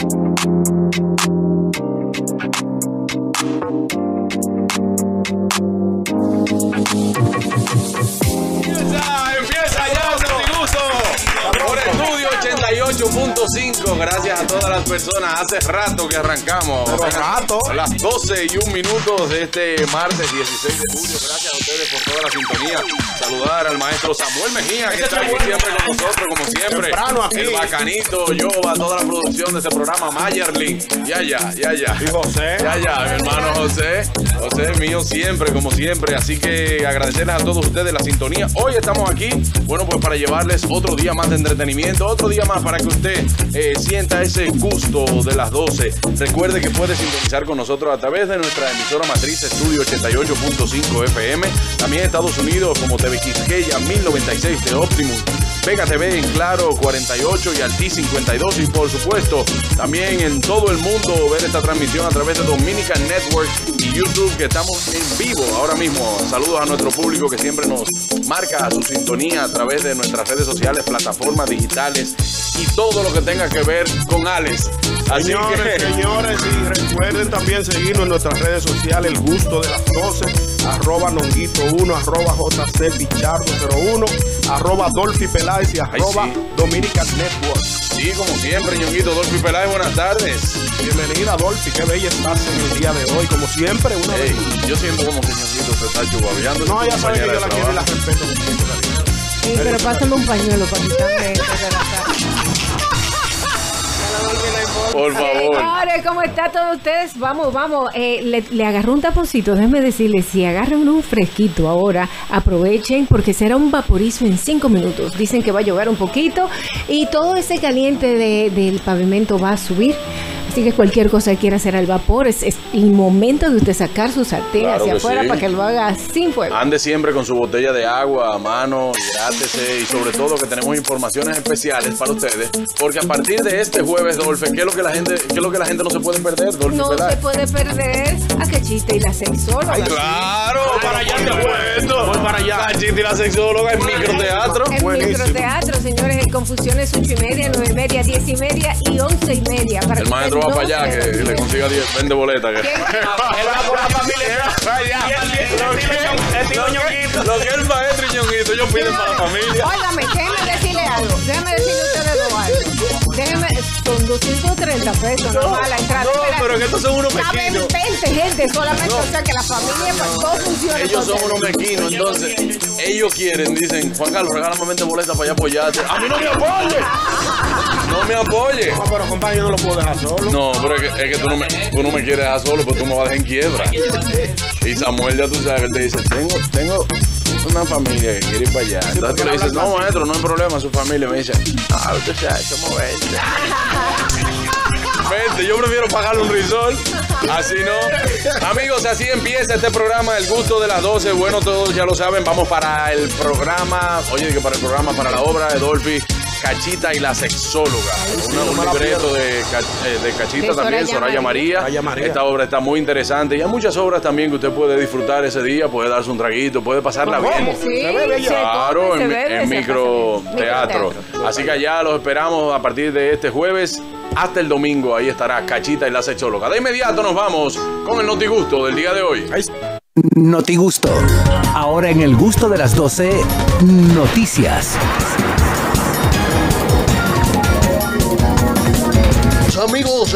Empieza, 88.5. Gracias a todas las personas. Hace rato que arrancamos. Pero rato. A las 12 y un minutos de este martes 16 de julio. Gracias a ustedes por toda la sintonía. Saludar al maestro Samuel Mejía, que está aquí siempre con nosotros, como siempre. Aquí. El bacanito, yo, a toda la producción de este programa, Mayerlin. Ya, ya, ya, ya. Y José. Ya, ya, mi hermano José. José mío siempre, como siempre. Así que agradecerles a todos ustedes la sintonía. Hoy estamos aquí, bueno, pues para llevarles otro día más de entretenimiento, otro día más para que usted eh, sienta ese gusto de las 12. Recuerde que puede sintonizar con nosotros a través de nuestra emisora matriz Estudio 88.5 FM. También Estados Unidos como TV Quisqueya 1096 de Optimus. Vega TV en Claro 48 y Alti 52 y por supuesto también en todo el mundo ver esta transmisión a través de Dominican Network y YouTube que estamos en vivo ahora mismo. Saludos a nuestro público que siempre nos marca su sintonía a través de nuestras redes sociales, plataformas digitales y todo lo que tenga que ver con Alex. Así Señores, que señores, y recuerden también seguirnos en nuestras redes sociales, el gusto de las 12, arroba nonguito1, arroba jcpichardo01, arroba dolphy peláez y arroba sí. dominican network. sí, como siempre, Ñonguito Dolphy Peláez, buenas tardes. Bienvenida, Dolphy, qué bella estás en el día de hoy, como siempre, una Ey, vez. yo siento como que Ñonguito se está chubabeando. No, ya sabes que yo la quiero y la respeto. Sí, pero pásame un pañuelo para quitarme esto de la cara. Señores, ¿cómo está todos ustedes? Vamos, vamos. eh, le, le agarró un taponcito. Déjeme decirles, si agarran un fresquito ahora, aprovechen porque será un vaporizo en cinco minutos. Dicen que va a llover un poquito y todo ese caliente de- del pavimento va a subir. Así que cualquier cosa que quiera hacer al vapor, es, es el momento de usted sacar su sartén Claro hacia afuera sí. para que lo haga sin fuego. Ande siempre con su botella de agua a mano, hidrátese y sobre todo que tenemos informaciones especiales para ustedes, porque a partir de este jueves, Dolphe, ¿qué es lo que la gente, qué es lo que la gente no se puede perder, Dolphe No se puede perder a Cachita y la sexóloga. Claro, para allá te cuento. Voy para allá. La chita y la sexóloga en microteatro. En Buenísimo. microteatro, señores, en confusiones 8 y media, 9 y media, 10 y media y 11 y media. Para El maestro para allá que le consiga 10, vende boletas. Que... Lo que es el maestro y Ñonguito, ellos piden para la familia. Óigame, déjeme decirle algo. Déjeme decirle 230 pesos No, nomás la entrada. no, pero que estos son unos Caben pequeños. 20 gente solamente, o sea que la familia, pues todo funciona. Ellos son unos mequinos, entonces ellos quieren, dicen, Juan Carlos, regálame 20 boletas para allá apoyarte. A mí no me apoye. No me apoye. No, pero compadre, yo no lo puedo dejar solo. No, pero es que, es que tú, no me, tú no me quieres dejar solo, pues tú me vas a dejar en quiebra. Y Samuel ya tú sabes, él te dice, tengo, tengo una familia que quiere ir para allá. Entonces tú le dices, no, maestro, no hay problema, su familia. Me dice, ah, usted sabe, somos 20. 20, yo prefiero pagarle un risol. Así no. Amigos, así empieza este programa, El Gusto de las 12. Bueno, todos ya lo saben, vamos para el programa, oye, que para el programa, para la obra de Dolphy. Cachita y la sexóloga. Una- un libreto de, eh, de Cachita De también, Soraya María. Soraya María. Esta obra está muy interesante y hay muchas obras también que usted puede disfrutar ese día, puede darse un traguito, puede pasarla bien. Sí, se Claro, en, bebe, en se microteatro. Así que allá los esperamos a partir de este jueves hasta el domingo. Ahí estará Cachita y la sexóloga. De inmediato nos vamos con el notigusto del día de hoy. Notigusto. Ahora en el gusto de las 12, noticias.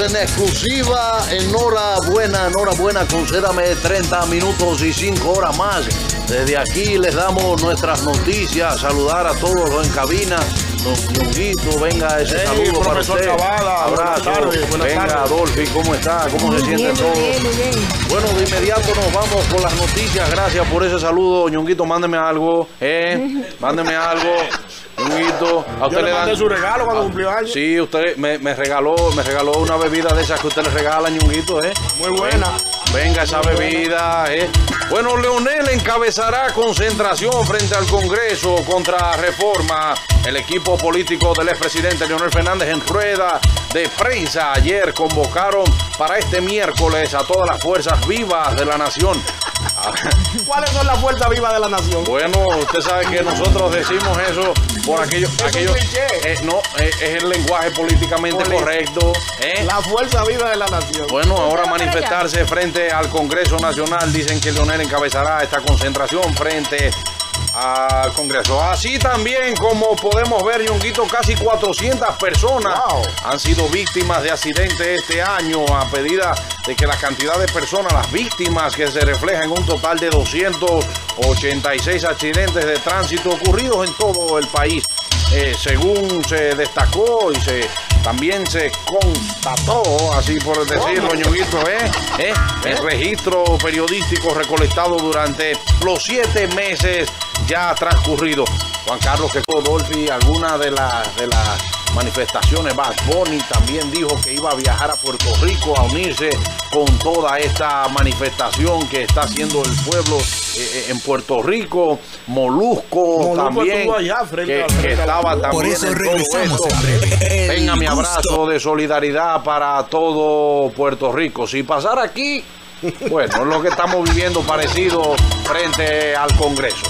En exclusiva, enhorabuena, enhorabuena, concédame 30 minutos y 5 horas más. Desde aquí les damos nuestras noticias, saludar a todos los en cabina. Don Ñonguito, venga ese Hey, saludo para profesor usted. Cavada, buenas Abrazo. tardes, buenas venga, tardes. Adolfi, ¿cómo está? ¿Cómo se Muy sienten bien, muy todos? bien, muy bien. Bueno, de inmediato nos vamos con las noticias. Gracias por ese saludo. Ñonguito, mándeme algo. ¿eh? Mándeme algo. Ñonguito, a Yo usted le le mandé dan... su regalo cuando cumplió años. Sí, usted me, me regaló me regaló una bebida de esas que usted le regala, Ñonguito, ¿eh? Muy buena. Venga esa bebida, ¿eh? Bueno, Leonel encabezará concentración frente al Congreso contra reforma. El equipo político del expresidente Leonel Fernández en rueda de prensa ayer convocaron para este miércoles a todas las fuerzas vivas de la nación ¿Cuáles son las fuerzas vivas de la nación? Bueno, usted sabe que nosotros decimos eso por aquello, aquello eh, no, eh, es el lenguaje políticamente correcto. ¿eh? La fuerza viva de la nación. Bueno, ahora manifestarse frente al Congreso Nacional. Dicen que Leonel encabezará esta concentración frente al Congreso. Así también, como podemos ver, Yonguito, casi 400 personas Wow. han sido víctimas de accidentes este año a pedida de que la cantidad de personas, las víctimas, que se refleja en un total de 286 accidentes de tránsito ocurridos en todo el país. Eh, según se destacó y se también se constató, así por decirlo, ñonguito, ¿eh? ¿eh? El registro periodístico recolectado durante los siete meses ya transcurridos. Juan Carlos que Dolphy, alguna de las de las manifestaciones, Bad Bunny también dijo que iba a viajar a Puerto Rico a unirse con toda esta manifestación que está haciendo el pueblo eh, eh, en Puerto Rico, Molusco, Molusco también, allá que, a- que frente a la- estaba también Por eso en todo esto. Venga mi abrazo de solidaridad para todo Puerto Rico. Si pasara aquí, bueno, es lo que estamos viviendo parecido frente al Congreso.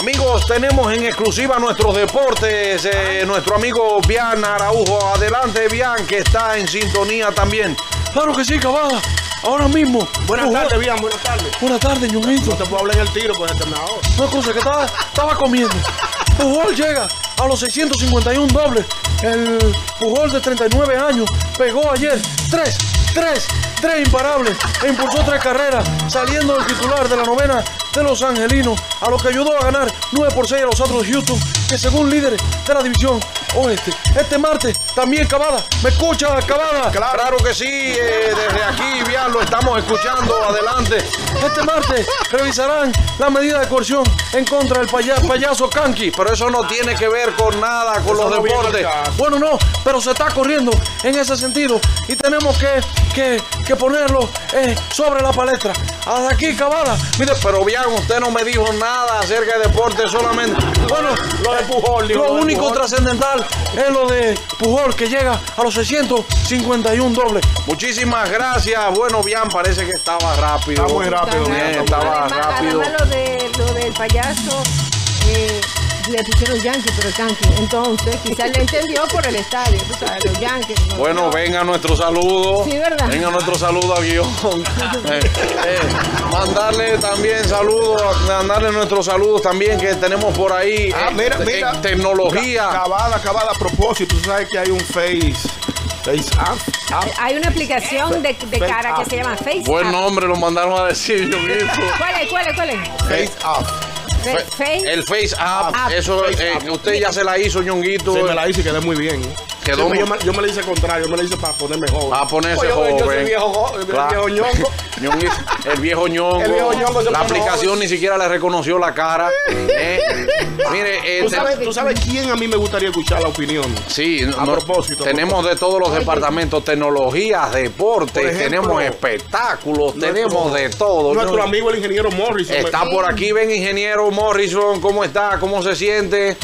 Amigos, tenemos en exclusiva nuestros deportes. eh, nuestro amigo Bian Araujo. Adelante, Bian, que está en sintonía también. Claro que sí, cabada. Ahora mismo. Buenas tardes, bien, buenas tardes. Buenas tardes, Ñonguito. No te puedo hablar en el tiro, pues terminado. Una cosa que estaba, estaba comiendo. Pujol llega a los 651 dobles. El Pujol de 39 años pegó ayer 3, 3, 3 imparables e impulsó tres carreras, saliendo del titular de la novena de los Angelinos, a lo que ayudó a ganar 9 por 6 a los Astros de Houston, que según líderes de la división oeste. Este martes también Cavada. ¿Me escucha, Cavada? Claro, que sí, eh, desde aquí, bien, lo estamos escuchando. Adelante. Este martes revisarán la medida de coerción en contra del paya- payaso Kanki, pero eso no tiene que ver con nada con Eso los no deportes. Bueno, no, pero se está corriendo en ese sentido y tenemos que, que, que ponerlo eh, sobre la palestra. Hasta aquí, Cavada. Mire, pero bien, usted no me dijo nada acerca de deporte solamente. Bueno, Lo de Pujol, digo, lo lo de único Pujol. trascendental es lo de Pujol que llega a los 651 dobles. Muchísimas gracias. Bueno, bien, parece que estaba rápido. Está muy rápido, Bien, bien. estaba además, rápido. además lo, de, lo del payaso eh, le pusieron Yankee, pero Yankee. Entonces, quizás le entendió por el estadio, tú sabes, los Yankees. ¿no? Bueno, venga nuestro saludo. Sí, ¿verdad? Venga nuestro saludo a guion. Eh, eh, mandarle también saludos, mandarle nuestros saludos también que tenemos por ahí. Ah, eh, mira, mira. tecnología. Ca- Cavada, cavada, a propósito, tú sabes que hay un Face. Face App. app. Hay una aplicación de, cara que se llama Face Buen App. nombre lo mandaron a decir yo mismo. ¿Cuál es? ¿Cuál es? ¿Cuál es? Face App. Fe-. El Face App, eso Face eh, usted ya se la hizo, ñonguito. Sí, me la hice y quedé muy bien. Quedó Sí, muy- yo, me, yo me la hice contrario, yo me la hice para ponerme joven. A ponerse joven. Yo soy viejo, jo- el Claro. viejo ñongo. El viejo ñongo. El viejo ñongo se la aplicación joven. ni siquiera le reconoció la cara. eh. Mire, eh, ¿Tú sabes, ¿Tú sabes quién a mí me gustaría escuchar la opinión? Sí, A no- propósito, tenemos de todos los departamentos, tecnologías, deportes, ejemplo, tenemos espectáculos, Nuestro- tenemos de todo. Nuestro ¿no? amigo el ingeniero Morrison. Está me- por aquí, ven ingeniero Morrison, ¿cómo está? ¿Cómo se siente?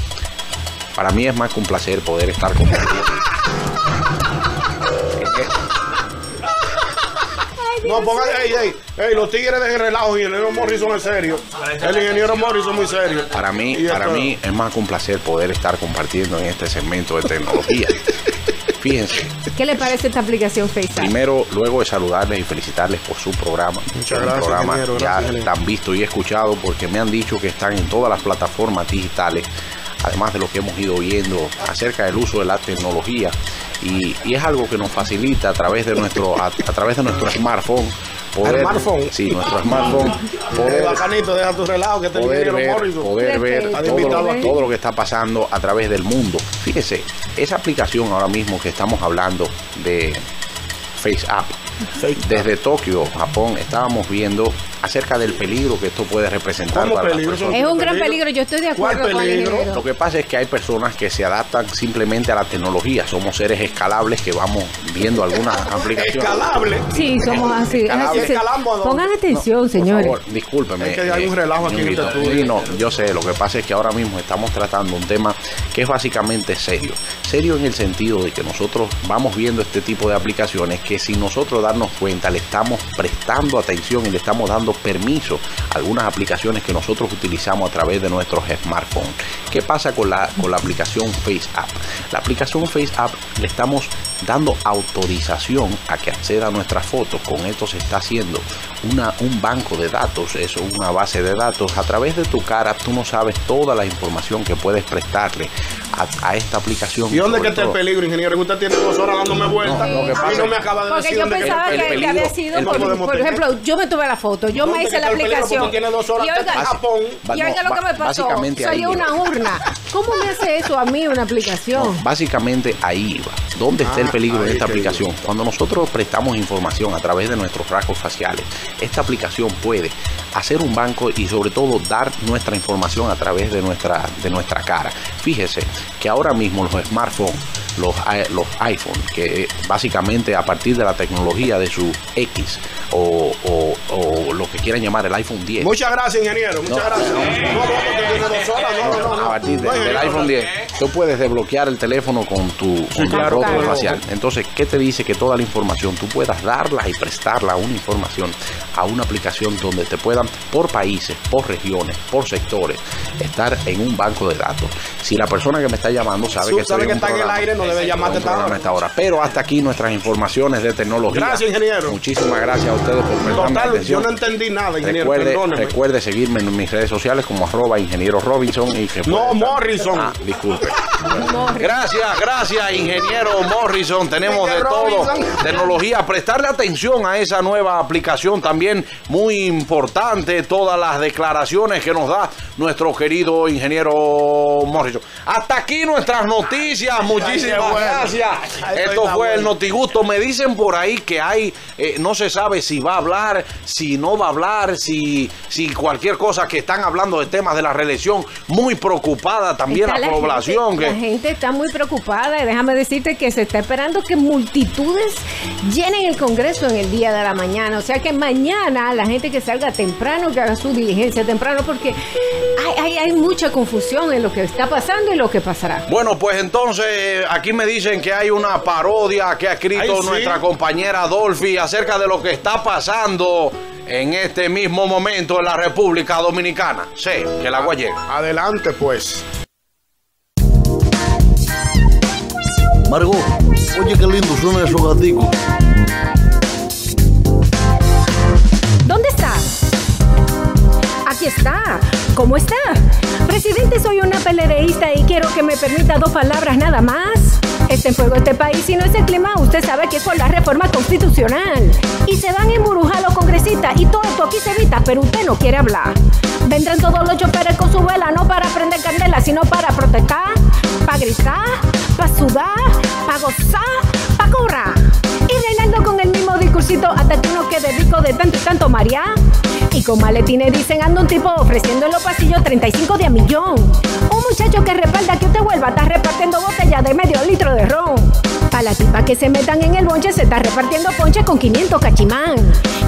Para mí es más que un placer poder estar con. No, pongan, ey, ey, ey, los tigres de relajo, el ingeniero Morrison es serio. El ingeniero Morrison muy serio. Para mí, Y para esto- mí es más que un placer poder estar compartiendo en este segmento de tecnología. Fíjense, ¿Qué le parece esta aplicación Face App? primero, luego de saludarles y felicitarles por su programa. Muchas gracias, programa ingeniero, ya gracias, visto y escuchado porque me han dicho que están en todas las plataformas digitales, además de lo que hemos ido viendo acerca del uso de la tecnología. Y, y es algo que nos facilita a través de nuestro, a, a través de nuestro smartphone. Poder, ¿Smartphone? Sí, nuestro smartphone. Poder, bacanito, deja tu relajo que poder ingeniero ver, poder ver lo, todo lo que está pasando a través del mundo. Fíjese, esa aplicación ahora mismo que estamos hablando de Face App, desde Tokio, Japón, estábamos viendo acerca del peligro que esto puede representar ¿Cómo para las peligro? personas. Es un gran peligro? yo estoy de ¿Cuál acuerdo con el. Lo que pasa es que hay personas que se adaptan simplemente a la tecnología. Somos seres escalables que vamos viendo algunas aplicaciones. Escalable. Sí, somos así. es así. Escalable. Escalamos a dónde? Pongan atención, Por señores. favor, discúlpeme. Es que hay un relajo aquí en Ñonguito. este no, yo sé, lo que pasa es que ahora mismo estamos tratando un tema que es básicamente serio. Serio en el sentido de que nosotros vamos viendo este tipo de aplicaciones que que sin nosotros darnos cuenta le estamos prestando atención y le estamos dando permiso a algunas aplicaciones que nosotros utilizamos a través de nuestros smartphones. ¿Qué pasa con la, con la aplicación FaceApp? La aplicación FaceApp le estamos dando autorización a que acceda a nuestras fotos. Con esto se está haciendo una, un banco de datos, eso, una base de datos. A través de tu cara tú no sabes toda la información que puedes prestarle a, a esta aplicación. ¿Y dónde que está el peligro, ingeniero? Que usted tiene dos horas dándome vueltas No, lo que pasa no me acaba de Porque decir yo pensaba que, peligro. había sido, por, ejemplo, yo me tomé la foto, yo me ¿Dónde hice la aplicación. Porque tiene dos horas, y está oiga, en Japón. Y oiga no, lo que me pasó, salió una urna. ¿Cómo me hace eso a mí una aplicación? Básicamente ahí va. ¿Dónde está el Ah, peligro de esta aplicación? Cuando nosotros prestamos información a través de nuestros rasgos faciales, esta aplicación puede hacer un banco y sobre todo dar nuestra información a través de nuestra, de nuestra cara. Fíjese que ahora mismo los smartphones, los, i- los iPhone, que básicamente a partir de la tecnología de su X o, o- o lo que quieran llamar el iPhone 10, Muchas gracias, ingeniero. Muchas No, gracias. no. No, no, a partir de- del iPhone no. 10, tú puedes desbloquear el teléfono con tu, con claro, claro. facial. Entonces, ¿qué te dice? Que toda la información tú puedas darla y prestarla una información a una aplicación donde te puedan, por países, por regiones, por sectores, estar en un banco de datos. Si la persona que me está llamando sabe que, estoy sabes en que el aire, no debe un programa esta a esta hora. Pero hasta aquí nuestras informaciones de tecnología. Gracias, ingeniero. Muchísimas gracias a ustedes por prestarme Total, atención. yo no entendí nada, ingeniero. Recuerde, recuerde seguirme en mis redes sociales como arroba ingeniero Robinson y que No, Morrison. Ah, disculpe. Gracias, gracias, ingeniero Morrison. Tenemos de todo. Tecnología. Prestarle atención a esa nueva aplicación también muy importante. Todas las declaraciones que nos da nuestro querido ingeniero Morrison. Hasta aquí nuestras noticias. Muchísimas bueno. gracias. Ay, Esto fue el. Notigusto. Me dicen por ahí que hay, eh, no se sabe si va a hablar, si no va a hablar, si, si cualquier cosa que están hablando de temas de la reelección. Muy preocupada también Está la, población. gente- que, la gente está muy preocupada y déjame decirte que se está esperando que multitudes llenen el Congreso en el día de la mañana. O sea que mañana la gente que salga temprano, que haga su diligencia temprano, porque hay, hay, hay mucha confusión en lo que está pasando y lo que pasará. Bueno, pues entonces aquí me dicen que hay una parodia que ha escrito Ay, sí. nuestra compañera Dolphy acerca de lo que está pasando en este mismo momento en la República Dominicana. Sé que el agua llega. Adelante, pues. Margot, oye qué lindo suena esos gaticos. ¿Dónde está? Aquí está. ¿Cómo está? Presidente, soy una peledeísta y quiero que me permita dos palabras nada más. Está en fuego este país y no es el clima. Usted sabe que es por la reforma constitucional. Y se van a emburujar los congresistas y todo esto aquí se evita, pero usted no quiere hablar. Vendrán todos los choferes con su vela, no para prender candela, sino para protestar, para gritar, para sudar, para gozar, para cobrar. Y reinando con el mismo discursito hasta que uno quede rico de tanto y tanto María. Y con maletines dicen anda un tipo ofreciendo en los pasillos 35 de a millón. Un muchacho que respalda que usted vuelva está repartiendo botellas de medio litro de ron. Para la tipa que se metan en el bonche se está repartiendo ponche con 500 cachimán.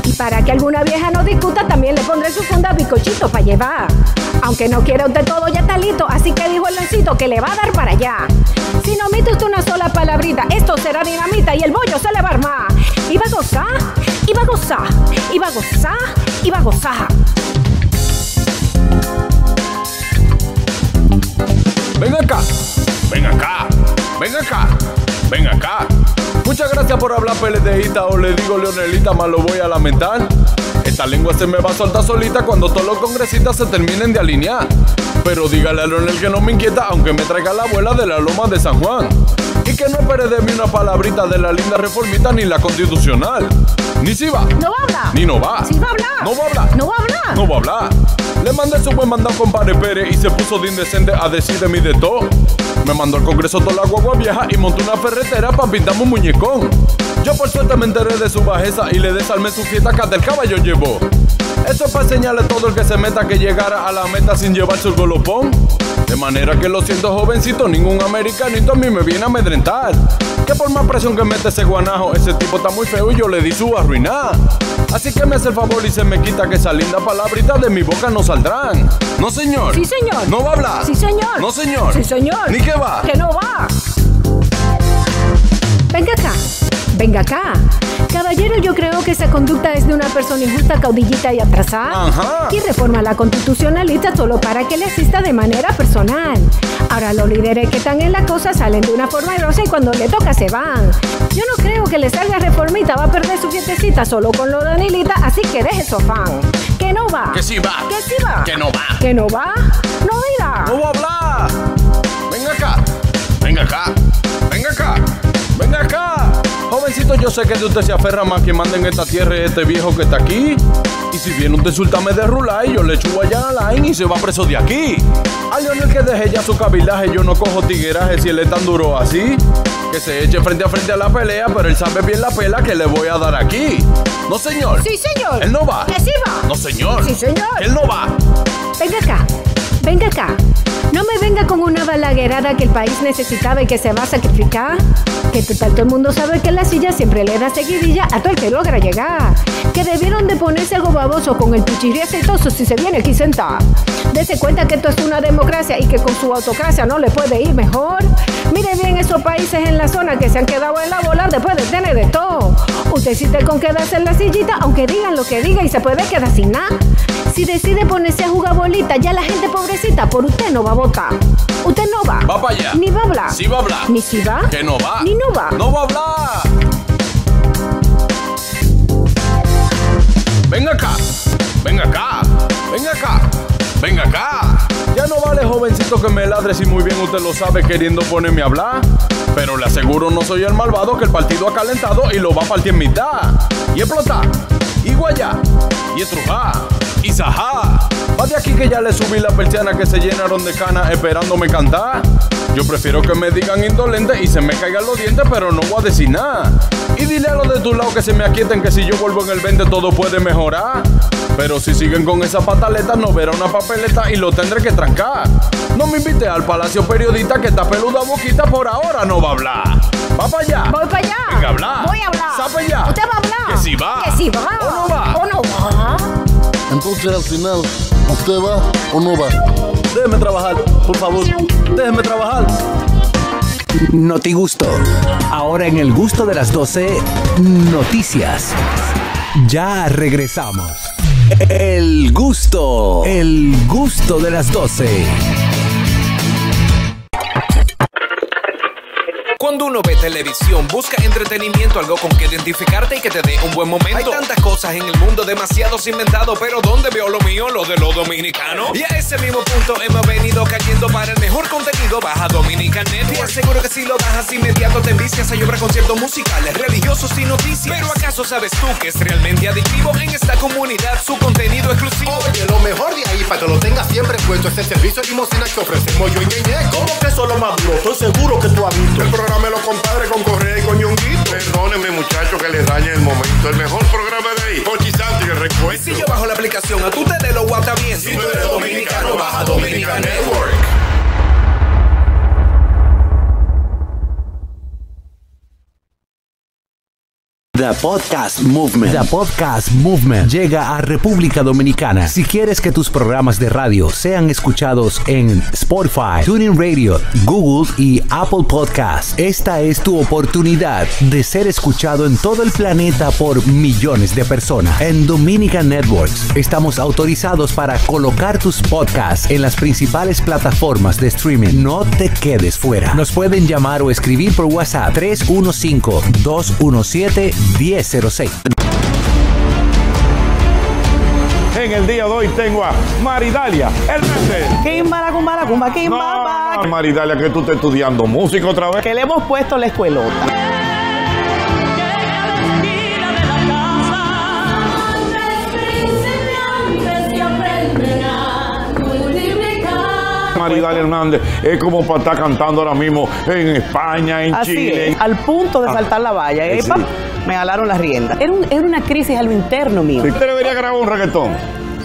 Y para que alguna vieja no discuta también le pondré su funda bizcochito para llevar. Aunque no quiera usted todo ya está listo, así que dijo el lencito que le va a dar para allá. Si no omite usted una sola palabrita, esto será dinamita y el bollo se le va a armar. Y a gozar, y va a gozar, y va a gozar, y va a gozar. Ven acá, ven acá, ven acá, ven acá. Muchas gracias por hablar PLDista o le digo Leonelita, más lo voy a lamentar. Esta lengua se me va a soltar solita cuando todos los congresistas se terminen de alinear. Pero dígale a Leonel que no me inquieta, aunque me traiga la abuela de la loma de San Juan. Y que no espere de mí una palabrita de la linda reformita ni la constitucional. Ni si va. No va a hablar. Ni no va. Sí va a hablar. No va a hablar. No va a hablar. No va a hablar. Le mandé su buen mandado compadre Pérez y se puso de indecente a decir de mí de todo. Me mandó al Congreso toda la guagua vieja y montó una ferretera para pintarme un muñecón. Yo por suerte me enteré de su bajeza y le desalmé su fiesta que hasta el caballo llevó. Esto es para enseñarle a todo el que se meta que llegara a la meta sin llevar su golopón. De manera que lo siento jovencito, ningún americanito a mí me viene a amedrentar. Que por más presión que mete ese guanajo, ese tipo está muy feo y yo le di su arruinar. Así que me hace el favor y se me quita que esa linda palabrita de mi boca no saldrán. No señor. Sí, señor. No va a hablar. Sí, señor. No señor. Sí, señor. Ni que va. Que no va. Venga acá. Venga acá. Caballero, yo creo que esa conducta es de una persona injusta, caudillita y atrasada. Ajá. Y reforma la constitucionalista solo para que le asista de manera personal. Ahora los líderes que están en la cosa salen de una forma grosa y cuando le toca se van. Yo no creo que le salga reformita, va a perder su fiestecita solo con lo de Anilita, así que deje su afán. Que no va. Que sí va. Que sí va. Que no va. Que no va. No irá. No va a hablar. Venga acá. Venga acá. Jovencito, yo sé que de usted se aferra más que manda en esta tierra este viejo que está aquí. Y si viene un insultarme de Rulay, yo le echo allá a la line y se va preso de aquí. A Leonel que deje ya su cabilaje, yo no cojo tigueraje si él es tan duro así. Que se eche frente a frente a la pelea, pero él sabe bien la pela que le voy a dar aquí. No, señor. Sí, señor. Él no va. Que sí va. No, señor. Sí, señor. Él no va. Venga acá, venga acá. Con una balaguerada que el país necesitaba y que se va a sacrificar. Que total todo el mundo sabe que la silla siempre le da seguidilla a todo el que logra llegar. Que debieron de ponerse algo baboso con el pichirri aceitoso si se viene aquí sentar. Dese cuenta que esto es una democracia y que con su autocracia no le puede ir mejor. Mire bien esos países en la zona que se han quedado en la bola después de tener de todo. Usted insiste con quedarse en la sillita, aunque digan lo que diga y se puede quedar sin nada. Si decide ponerse a jugar bolita, ya la gente pobrecita por usted no va a votar. Usted no va. Va para allá. Ni va a hablar. Sí va a hablar. Ni si va. Que no va. Ni no va. No va a hablar. Venga acá. Venga acá. Venga acá. Venga acá. Ya no vale, jovencito, que me ladre si muy bien usted lo sabe queriendo ponerme a hablar. Pero le aseguro no soy el malvado que el partido ha calentado y lo va a partir en mitad. Y explotar. Y guayá. Y estrujar. Y sajá. Va de aquí que ya le subí la persiana que se llenaron de cana esperándome cantar. Yo prefiero que me digan indolente y se me caigan los dientes, pero no voy a decir nada. Y dile a los de tu lado que se me aquieten que si yo vuelvo en el 20 todo puede mejorar. Pero si siguen con esa pataleta no verá una papeleta y lo tendré que trancar. No me invite al palacio periodista que esta peluda boquita por ahora no va a hablar. Va para allá. Voy para allá. Venga a hablar. Voy a hablar. Sape ya. Usted va a hablar. Que si va. Que si va. O no va. O no va. Entonces al final, ¿usted va o no va? Déjeme trabajar, por favor. Déjeme trabajar. Noti Gusto. Ahora en el gusto de las 12, noticias. Ya regresamos. El gusto. El gusto de las 12. Cuando uno ve televisión, busca entretenimiento, algo con que identificarte y que te dé un buen momento. Hay tantas cosas en el mundo, demasiados inventados, pero ¿dónde veo lo mío? Lo de los dominicanos. Y a ese mismo punto hemos venido cayendo para el mejor contenido. Baja Dominican Network. Seguro que si lo bajas inmediato te envicias a llorar conciertos musicales, religiosos y noticias. Pero ¿acaso sabes tú que es realmente adictivo en esta comunidad su contenido exclusivo? Oye, lo mejor de ahí para que lo tengas siempre puesto es el servicio de limosina que ofrecemos yo y Ñeñe. ¿Cómo que solo maduro? Estoy seguro que tú has visto. El programa de los compadres con Correa y con Ñonguito. Perdónenme, muchachos, que les dañe el momento. El mejor programa de ahí. Pochi Santo y el recuento. Si yo bajo la aplicación, a tú te de lo guata bien. Si tú eres dominicano, baja Dominican Network. The Podcast Movement. The Podcast Movement llega a República Dominicana. Si quieres que tus programas de radio sean escuchados en Spotify, Tuning Radio, Google y Apple Podcasts, esta es tu oportunidad de ser escuchado en todo el planeta por millones de personas. En Dominican Networks estamos autorizados para colocar tus podcasts en las principales plataformas de streaming. No te quedes fuera. Nos pueden llamar o escribir por WhatsApp 315 217 1006. En el día de hoy tengo a Maridalia Hernández. Kimbala, kumbala, kumba, kimbaba. No, Maridalia, que tú estás estudiando música otra vez. Que le hemos puesto la escuelota. Maridalia Hernández es como para estar cantando ahora mismo en España, en Así Chile. es, al punto de Ah. saltar la valla. Ahí, Sí. Me jalaron la rienda. Era, un- era una crisis a lo interno mío. Usted debería grabar un reggaetón.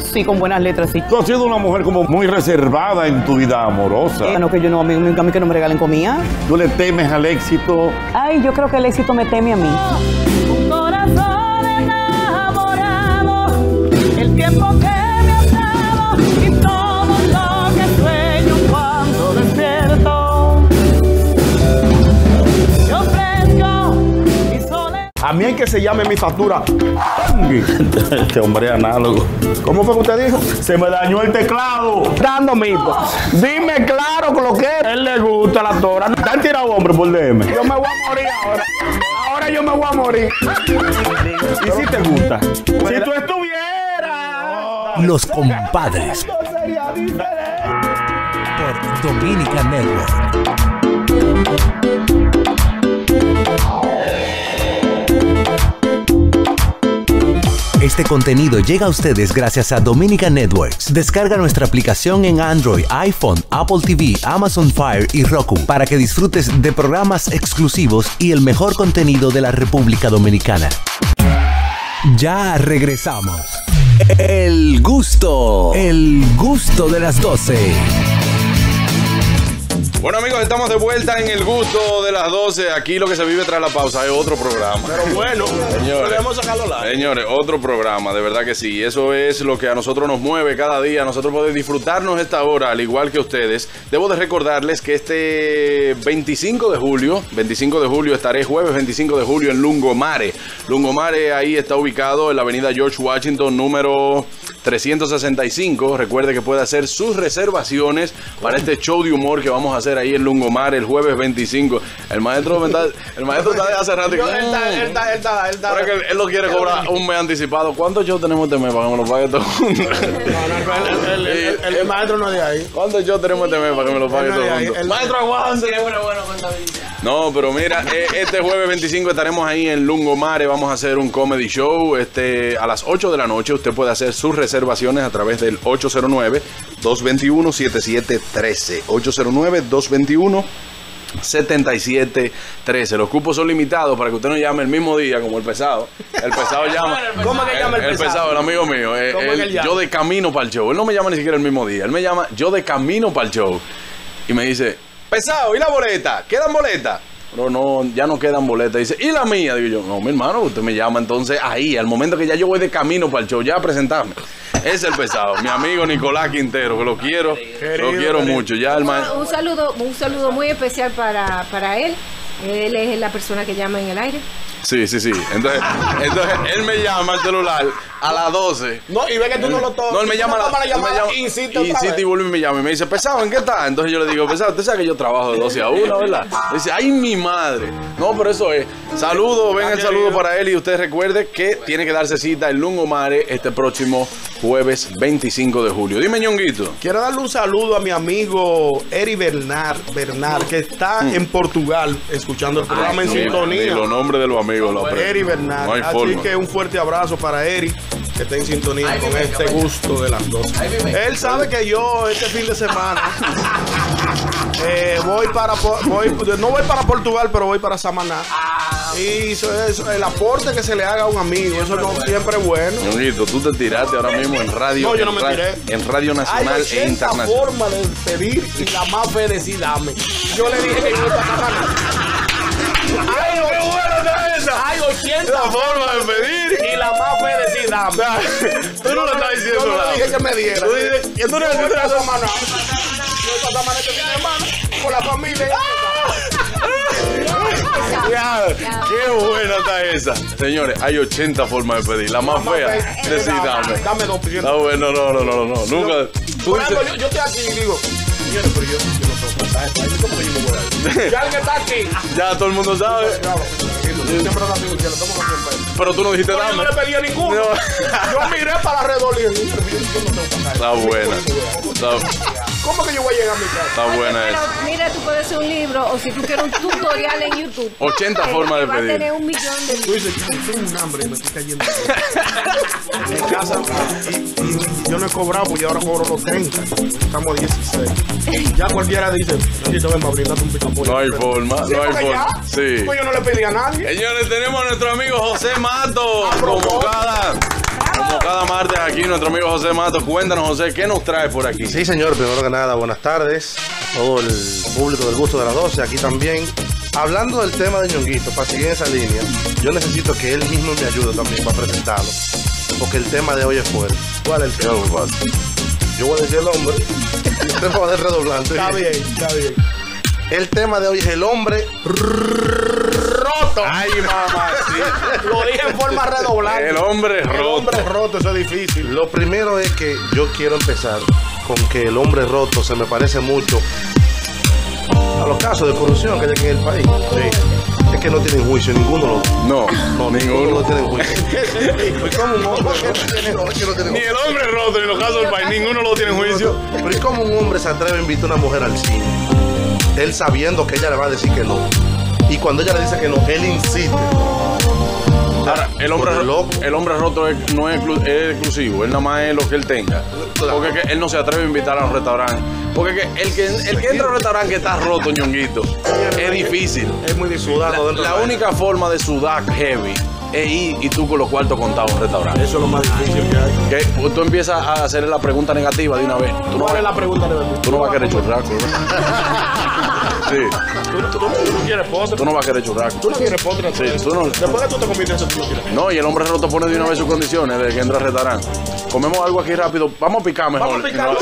Sí, con buenas letras, sí. Tú has sido una mujer como muy reservada en tu vida amorosa. Bueno, que yo no, a mí, a mí que no me regalen comida. Tú le temes al éxito. Ay, yo creo que el éxito me teme a mí. Corazón enamorado, el tiempo que me has dado que se llame mi factura. Este hombre es análogo. ¿Cómo fue que usted dijo? Se me dañó el teclado. Dando. Dime claro con lo que es. él le gusta la tora. ¿Te han tirado hombre por DM? Yo me voy a morir ahora. Ahora yo me voy a morir. ¿Y si te gusta? Si tú estuvieras. Los compadres. Sería diferente. Por Dominica Network. Este contenido llega a ustedes gracias a Dominica Networks. Descarga nuestra aplicación en Android, iPhone, Apple TV, Amazon Fire y Roku para que disfrutes de programas exclusivos y el mejor contenido de la República Dominicana. Ya regresamos. El gusto, el gusto de las 12. Bueno amigos, estamos de vuelta en el gusto de las 12. Aquí lo que se vive tras la pausa es otro programa. Pero bueno, Señores. Señores, otro programa, de verdad que sí. Eso es lo que a nosotros nos mueve cada día. Nosotros podemos disfrutarnos esta hora, al igual que ustedes. Debo de recordarles que este 25 de julio, 25 de julio, estaré jueves 25 de julio en Lungomare. Lungomare ahí está ubicado en la avenida George Washington, número 365. Recuerde que puede hacer sus reservaciones para este show de humor que vamos a hacer ahí en Lungomar el jueves 25. El maestro, está- el maestro está de hace rato. Yo- él está, él está, él está, él está. él lo quiere cobrar un mes anticipado. ¿Cuántos shows tenemos este mes para que me lo pague todo el maestro no de ahí. ¿Cuántos shows tenemos este mes para que me lo pague todo el de ahí. mundo? El Maestro, aguante. No, pero mira, eh, este jueves 25 estaremos ahí en Lungomare. Vamos a hacer un comedy show este, a las 8 de la noche. Usted puede hacer sus reservaciones a través del 809-221-7713. 809-221. 7713. Los cupos son limitados para que usted no llame el mismo día como el pesado. El pesado llama. ¿Cómo que llama el pesado? el amigo mío. eh, yo de camino para el show. Él no me llama ni siquiera el mismo día. Él me llama yo de camino para el show. Y me dice, pesado, ¿y la boleta? ¿Quedan boletas? Pero no, ya no quedan boletas. Dice, ¿y la mía? Digo yo, no, mi hermano, usted me llama entonces ahí, al momento que ya yo voy de camino para el show, ya a presentarme. Ese es el pesado, mi amigo Nicolás Quintero, que lo quiero, lo quiero querido. mucho. Ya el ma- Un saludo, un saludo muy especial para, para él. Él es la persona que llama en el aire. Sí, sí, sí. Entonces, entonces él me llama al celular a las 12. No, y ve que tú no lo tomas. No, él me llama, Tú no tomas la él me llamada, llama insiste otra insiste vez. y vuelve y me llama y me dice, pesado, ¿en qué está? Entonces yo le digo, pesado, usted sabe que yo trabajo de 12 a 1, ¿verdad? Dice, ay, mi madre. No, pero eso es. Saludo, venga el saludo para él y usted recuerde que tiene que darse cita en Lungomare este próximo jueves 25 de julio. Dime, ñonguito. Quiero darle un saludo a mi amigo Eri Bernard, Bernard que está en Portugal escuchando el programa en Ni- Ni sintonía. los nombres de los amigos lo. Eri Bernard. No hay Así forma. que un fuerte abrazo para Eri, que está en sintonía con este gusto de las dos. Él sabe que yo este fin de semana eh, voy para voy, no voy para Portugal, pero voy para Samaná. Y eso es el aporte que se le haga a un amigo, eso no siempre es bueno. Ñonguito, tú te tiraste ahora mismo en radio, No, yo no en me tiré. en radio Hay nacional e 80 internacional. formas de pedir y la más fe decir dame. Yo le dije que yo iba a Samaná. 500 la forma de pedir y la más fue decir dame. Tú no le estás diciendo nada. Yo dije que me diera. Tú tú no le dices nada. Mano. Yo esta mano que este tiene hermano con la familia. Ya, qué buena está esa. Señores, hay 80 formas de pedir. La más fea, decir dame. Dame 200. No, ah, bueno, no, no, no, no, nunca. Tú dices, yo, estoy aquí y digo, pero yo, no tengo Ya alguien está aquí. Ya todo el mundo sabe. Claro, tranquilo, yo siempre lo digo, que lo tomo con siempre. Pero tú no dijiste Yo dame. no le pedí a ninguno. No. Yo miré para alrededor y dije, "Pero yo, yo no tengo. Está buena. Está, ¿Cómo que yo voy a llegar a mi casa? está buena Pero esa. mira, tú puedes hacer un libro o si tú quieres un tutorial en YouTube. 80 que- formas de que va pedir. a tener un millón de Tú dices, yo tengo un hambre y me estoy cayendo. en casa y, y yo no he cobrado, pues yo ahora cobro los 30. Estamos a 16. Ya cualquiera dice, necesito ven para brindarte un picapollo. No hay forma, no hay forma. Sí. Pues yo no le pedí a nadie. Señores, tenemos a nuestro amigo José Mato. Como cada, como cada martes aquí, nuestro amigo José Mato. Cuéntanos, José, ¿qué nos trae por aquí? Sí, señor, primero que nada, buenas tardes a todo el público del gusto de las 12, aquí también. Hablando del tema de Ñonguito, para seguir en esa línea, yo necesito que él mismo me ayude también para presentarlo, porque el tema de hoy es fuerte. ¿Cuál es el tema? Yo voy a decir el hombre, usted me va a redoblante. Está bien, está bien. El tema de hoy es el hombre roto. Ay, mamá, sí. Lo dije en forma redoblante. El hombre El roto. hombre roto, eso es difícil. Lo primero es que yo quiero empezar con que el hombre roto se me parece mucho a los casos de corrupción que hay aquí en el país. Es que no tienen juicio, ninguno lo No, No, ninguno ninguno. lo tiene juicio. ¿Y cómo un hombre que no tiene Ni el hombre roto, ni los casos del país, ninguno lo tiene en juicio. Pero ¿y cómo un hombre se atreve a invitar a una mujer al cine? Él sabiendo que ella le va a decir que no. Y cuando ella le dice que no, él insiste. Ahora, el hombre, el hombre roto es- no es, exclu- es exclusivo, él nada más es lo que él tenga. Porque es que él no se atreve a invitar a un restaurante. Porque es que el que, el que entra a un restaurante que está roto, ñonguito, es difícil. Es muy difícil. La, la única forma de sudar heavy es ir y tú con los cuartos contados a un restaurante. Eso es lo más difícil que hay. Que pues, tú empiezas a hacerle la pregunta negativa de una vez. Tú no, ¿Cuál es vas, la pregunta verdad? tú no vas a querer churrasco. Sí, ¿Tú, tú, tú no quieres postre? tú no vas a querer churrasco. ¿Tú no quieres postre? Sí, tú no- Después que tú te comiste eso, tú no quieres. No, y el hombre roto pone de una vez sus condiciones de que entra al restaurante. Comemos algo aquí rápido. Vamos a picar mejor. Vamos a picar. No,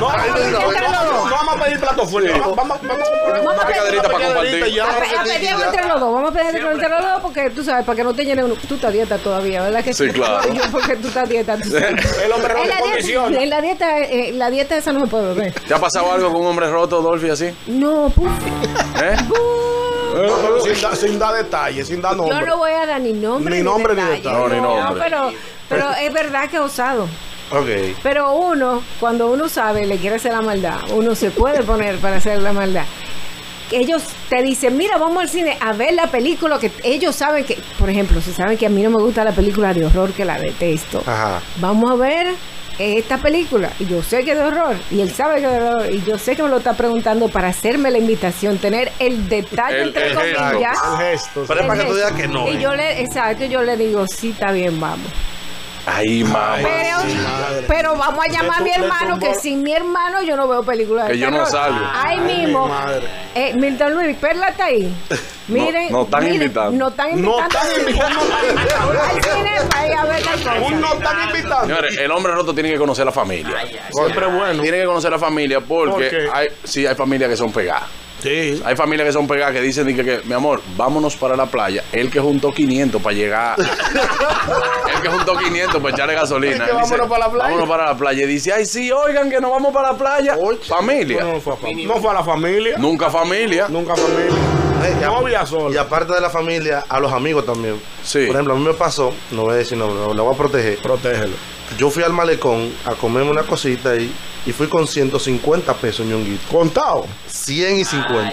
No, vamos a pedir- no vamos a pedir plato fuerte. Vamos, vamos, vamos Una a pedir picaderita para compartir. A, pe- a pedir entre los dos, vamos a pedir entre los dos porque tú sabes, para que no te llenen uno. Tú estás dieta todavía, ¿verdad que Sí, claro. Yo porque tú estás dieta. tú sabes. El hombre roto En la en dieta, condiciones. en la dieta, eh, la dieta esa no se puede beber. ¿Te ha pasado algo con un hombre roto, Dolphy, así? No, puf. ¿Eh? Pero sin, dar- sin dar detalles, sin dar Yo nombre. no voy a dar ni nombre Ni nombre ni detalle. detalle. No, ni nombre. pero, pero es verdad que he osado. Ok. Pero uno, cuando uno sabe, le quiere hacer la maldad, uno se puede poner para hacer la maldad. Ellos te dicen, mira, vamos al cine a ver la película que ellos saben que, por ejemplo, si saben que a mí no me gusta la película de horror, que la detesto. Ajá. Vamos a ver esta película. Y yo sé que es de horror. Y él sabe que es de horror. Y yo sé que me lo está preguntando para hacerme la invitación, tener el detalle, El- entre el gesto. comillas. El gesto. Pero es para que tú digas que no. Y yo le, exacto, yo le digo, sí, está bien, vamos. Ay, mamá. Pero, pero vamos a llamar a mi hermano, que sin mi hermano yo no veo películas de Que yo no salgo. Ahí Ay, mismo. mi madre. Eh, Milton Luis, Perla está ahí. Miren. no están invitando. No están No invitando. están invitando. Al cine para ir a ver la cosa. Un no están invitando. Señores, el hombre roto tiene que conocer la familia. Siempre bueno. Tiene que conocer la familia porque hay, sí hay familias que son pegadas. Sí. Hay familias que son pegadas que dicen di que, que, mi amor, vámonos para la playa. El que juntó 500 para llegar. el que juntó 500 para echarle gasolina. Es que Él dice, vámonos para la playa. Vámonos para la playa. Y dice, ay, sí, oigan que nos vamos para la playa. familia. No, no fue a, fa- no fue a la familia. Nunca familia. Nunca familia. Eh, y a- Novia sola. Y aparte de la familia, a los amigos también. Sí. Por ejemplo, a mí me pasó, no voy a decir nombre, no, la voy a proteger. Protégelo. Yo fui al malecón a comerme una cosita y, y fui con 150 pesos, ñonguito. Contado. 100 y 50.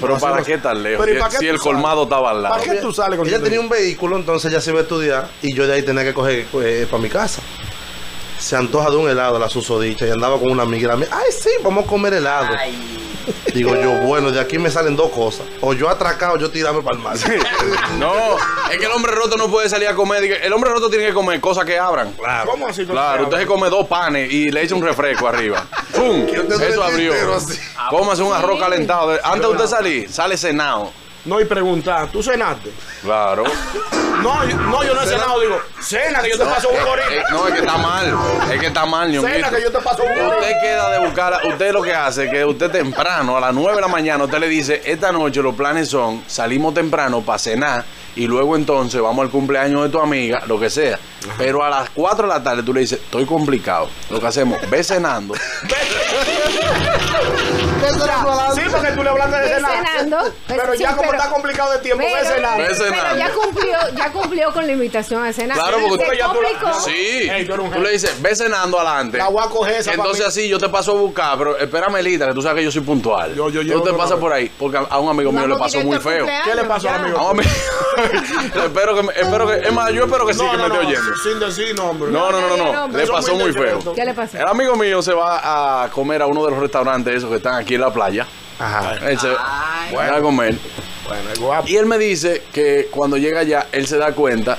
Pero, ¿para qué tan lejos? Pero ¿y Si- para qué si tú el sales? colmado estaba al lado. ¿Para qué tú sales con Ella tenía un vehículo, entonces ella se iba a estudiar y yo de ahí tenía que coger para mi casa. Se antoja de un helado la susodicha y andaba con una amiga. y la amiga, Ay, sí, vamos a comer helado. Digo yo, bueno, de aquí me salen dos cosas. O yo atracado o yo tirarme para el mar. No, es que el hombre roto no puede salir a comer. El hombre roto tiene que comer cosas que abran. Claro. ¿Cómo así? Claro, usted se come dos panes y le echa un refresco arriba. ¡Pum! Eso abrió. Cómase un arroz calentado. Antes de usted salir, sale cenado. No, y preguntar, ¿tú cenaste? Claro. No, yo, no, yo no he cenado. Digo, cena que yo te paso un Eh, gorrito. no, es que está mal. Es que está mal, ñonguito. Cena que yo te paso un gorrito. Usted queda de buscar, a- usted lo que hace es que usted temprano, a las 9 de la mañana, usted le dice, esta noche los planes son, salimos temprano para cenar y luego entonces vamos al cumpleaños de tu amiga, lo que sea. Pero a las 4 de la tarde tú le dices, estoy complicado. Lo que hacemos, ve cenando. Sí, porque tú le hablaste de cenar. cenando. Pero ya como está complicado de tiempo, ve Pero, cenando. Ve pero ya cumplió, ya cumplió con la invitación a cenar. Claro, porque tú- ya tú-. Sí, Ey, tú tú le dices, ve cenando adelante. La voy a coger esa Entonces así yo te paso a buscar, pero espérame, Lita, que tú sabes que yo soy puntual. Yo- yo Tú llevo te pasas por ahí, porque a, a un amigo mío le pasó muy feo. ¿Qué le pasó al amigo? A un amigo- espero que, me- espero que, es más, yo espero que sí No, que no, me esté no, oyendo. sin decir nombre. No, no, no, no, No, no. no, Le pasó muy feo. ¿Qué le pasó? El amigo mío se va a comer a uno de los restaurantes esos que están aquí en la playa. Ajá. Él se va a comer. Bueno, es guapo. Y él me dice que cuando llega allá, él se da cuenta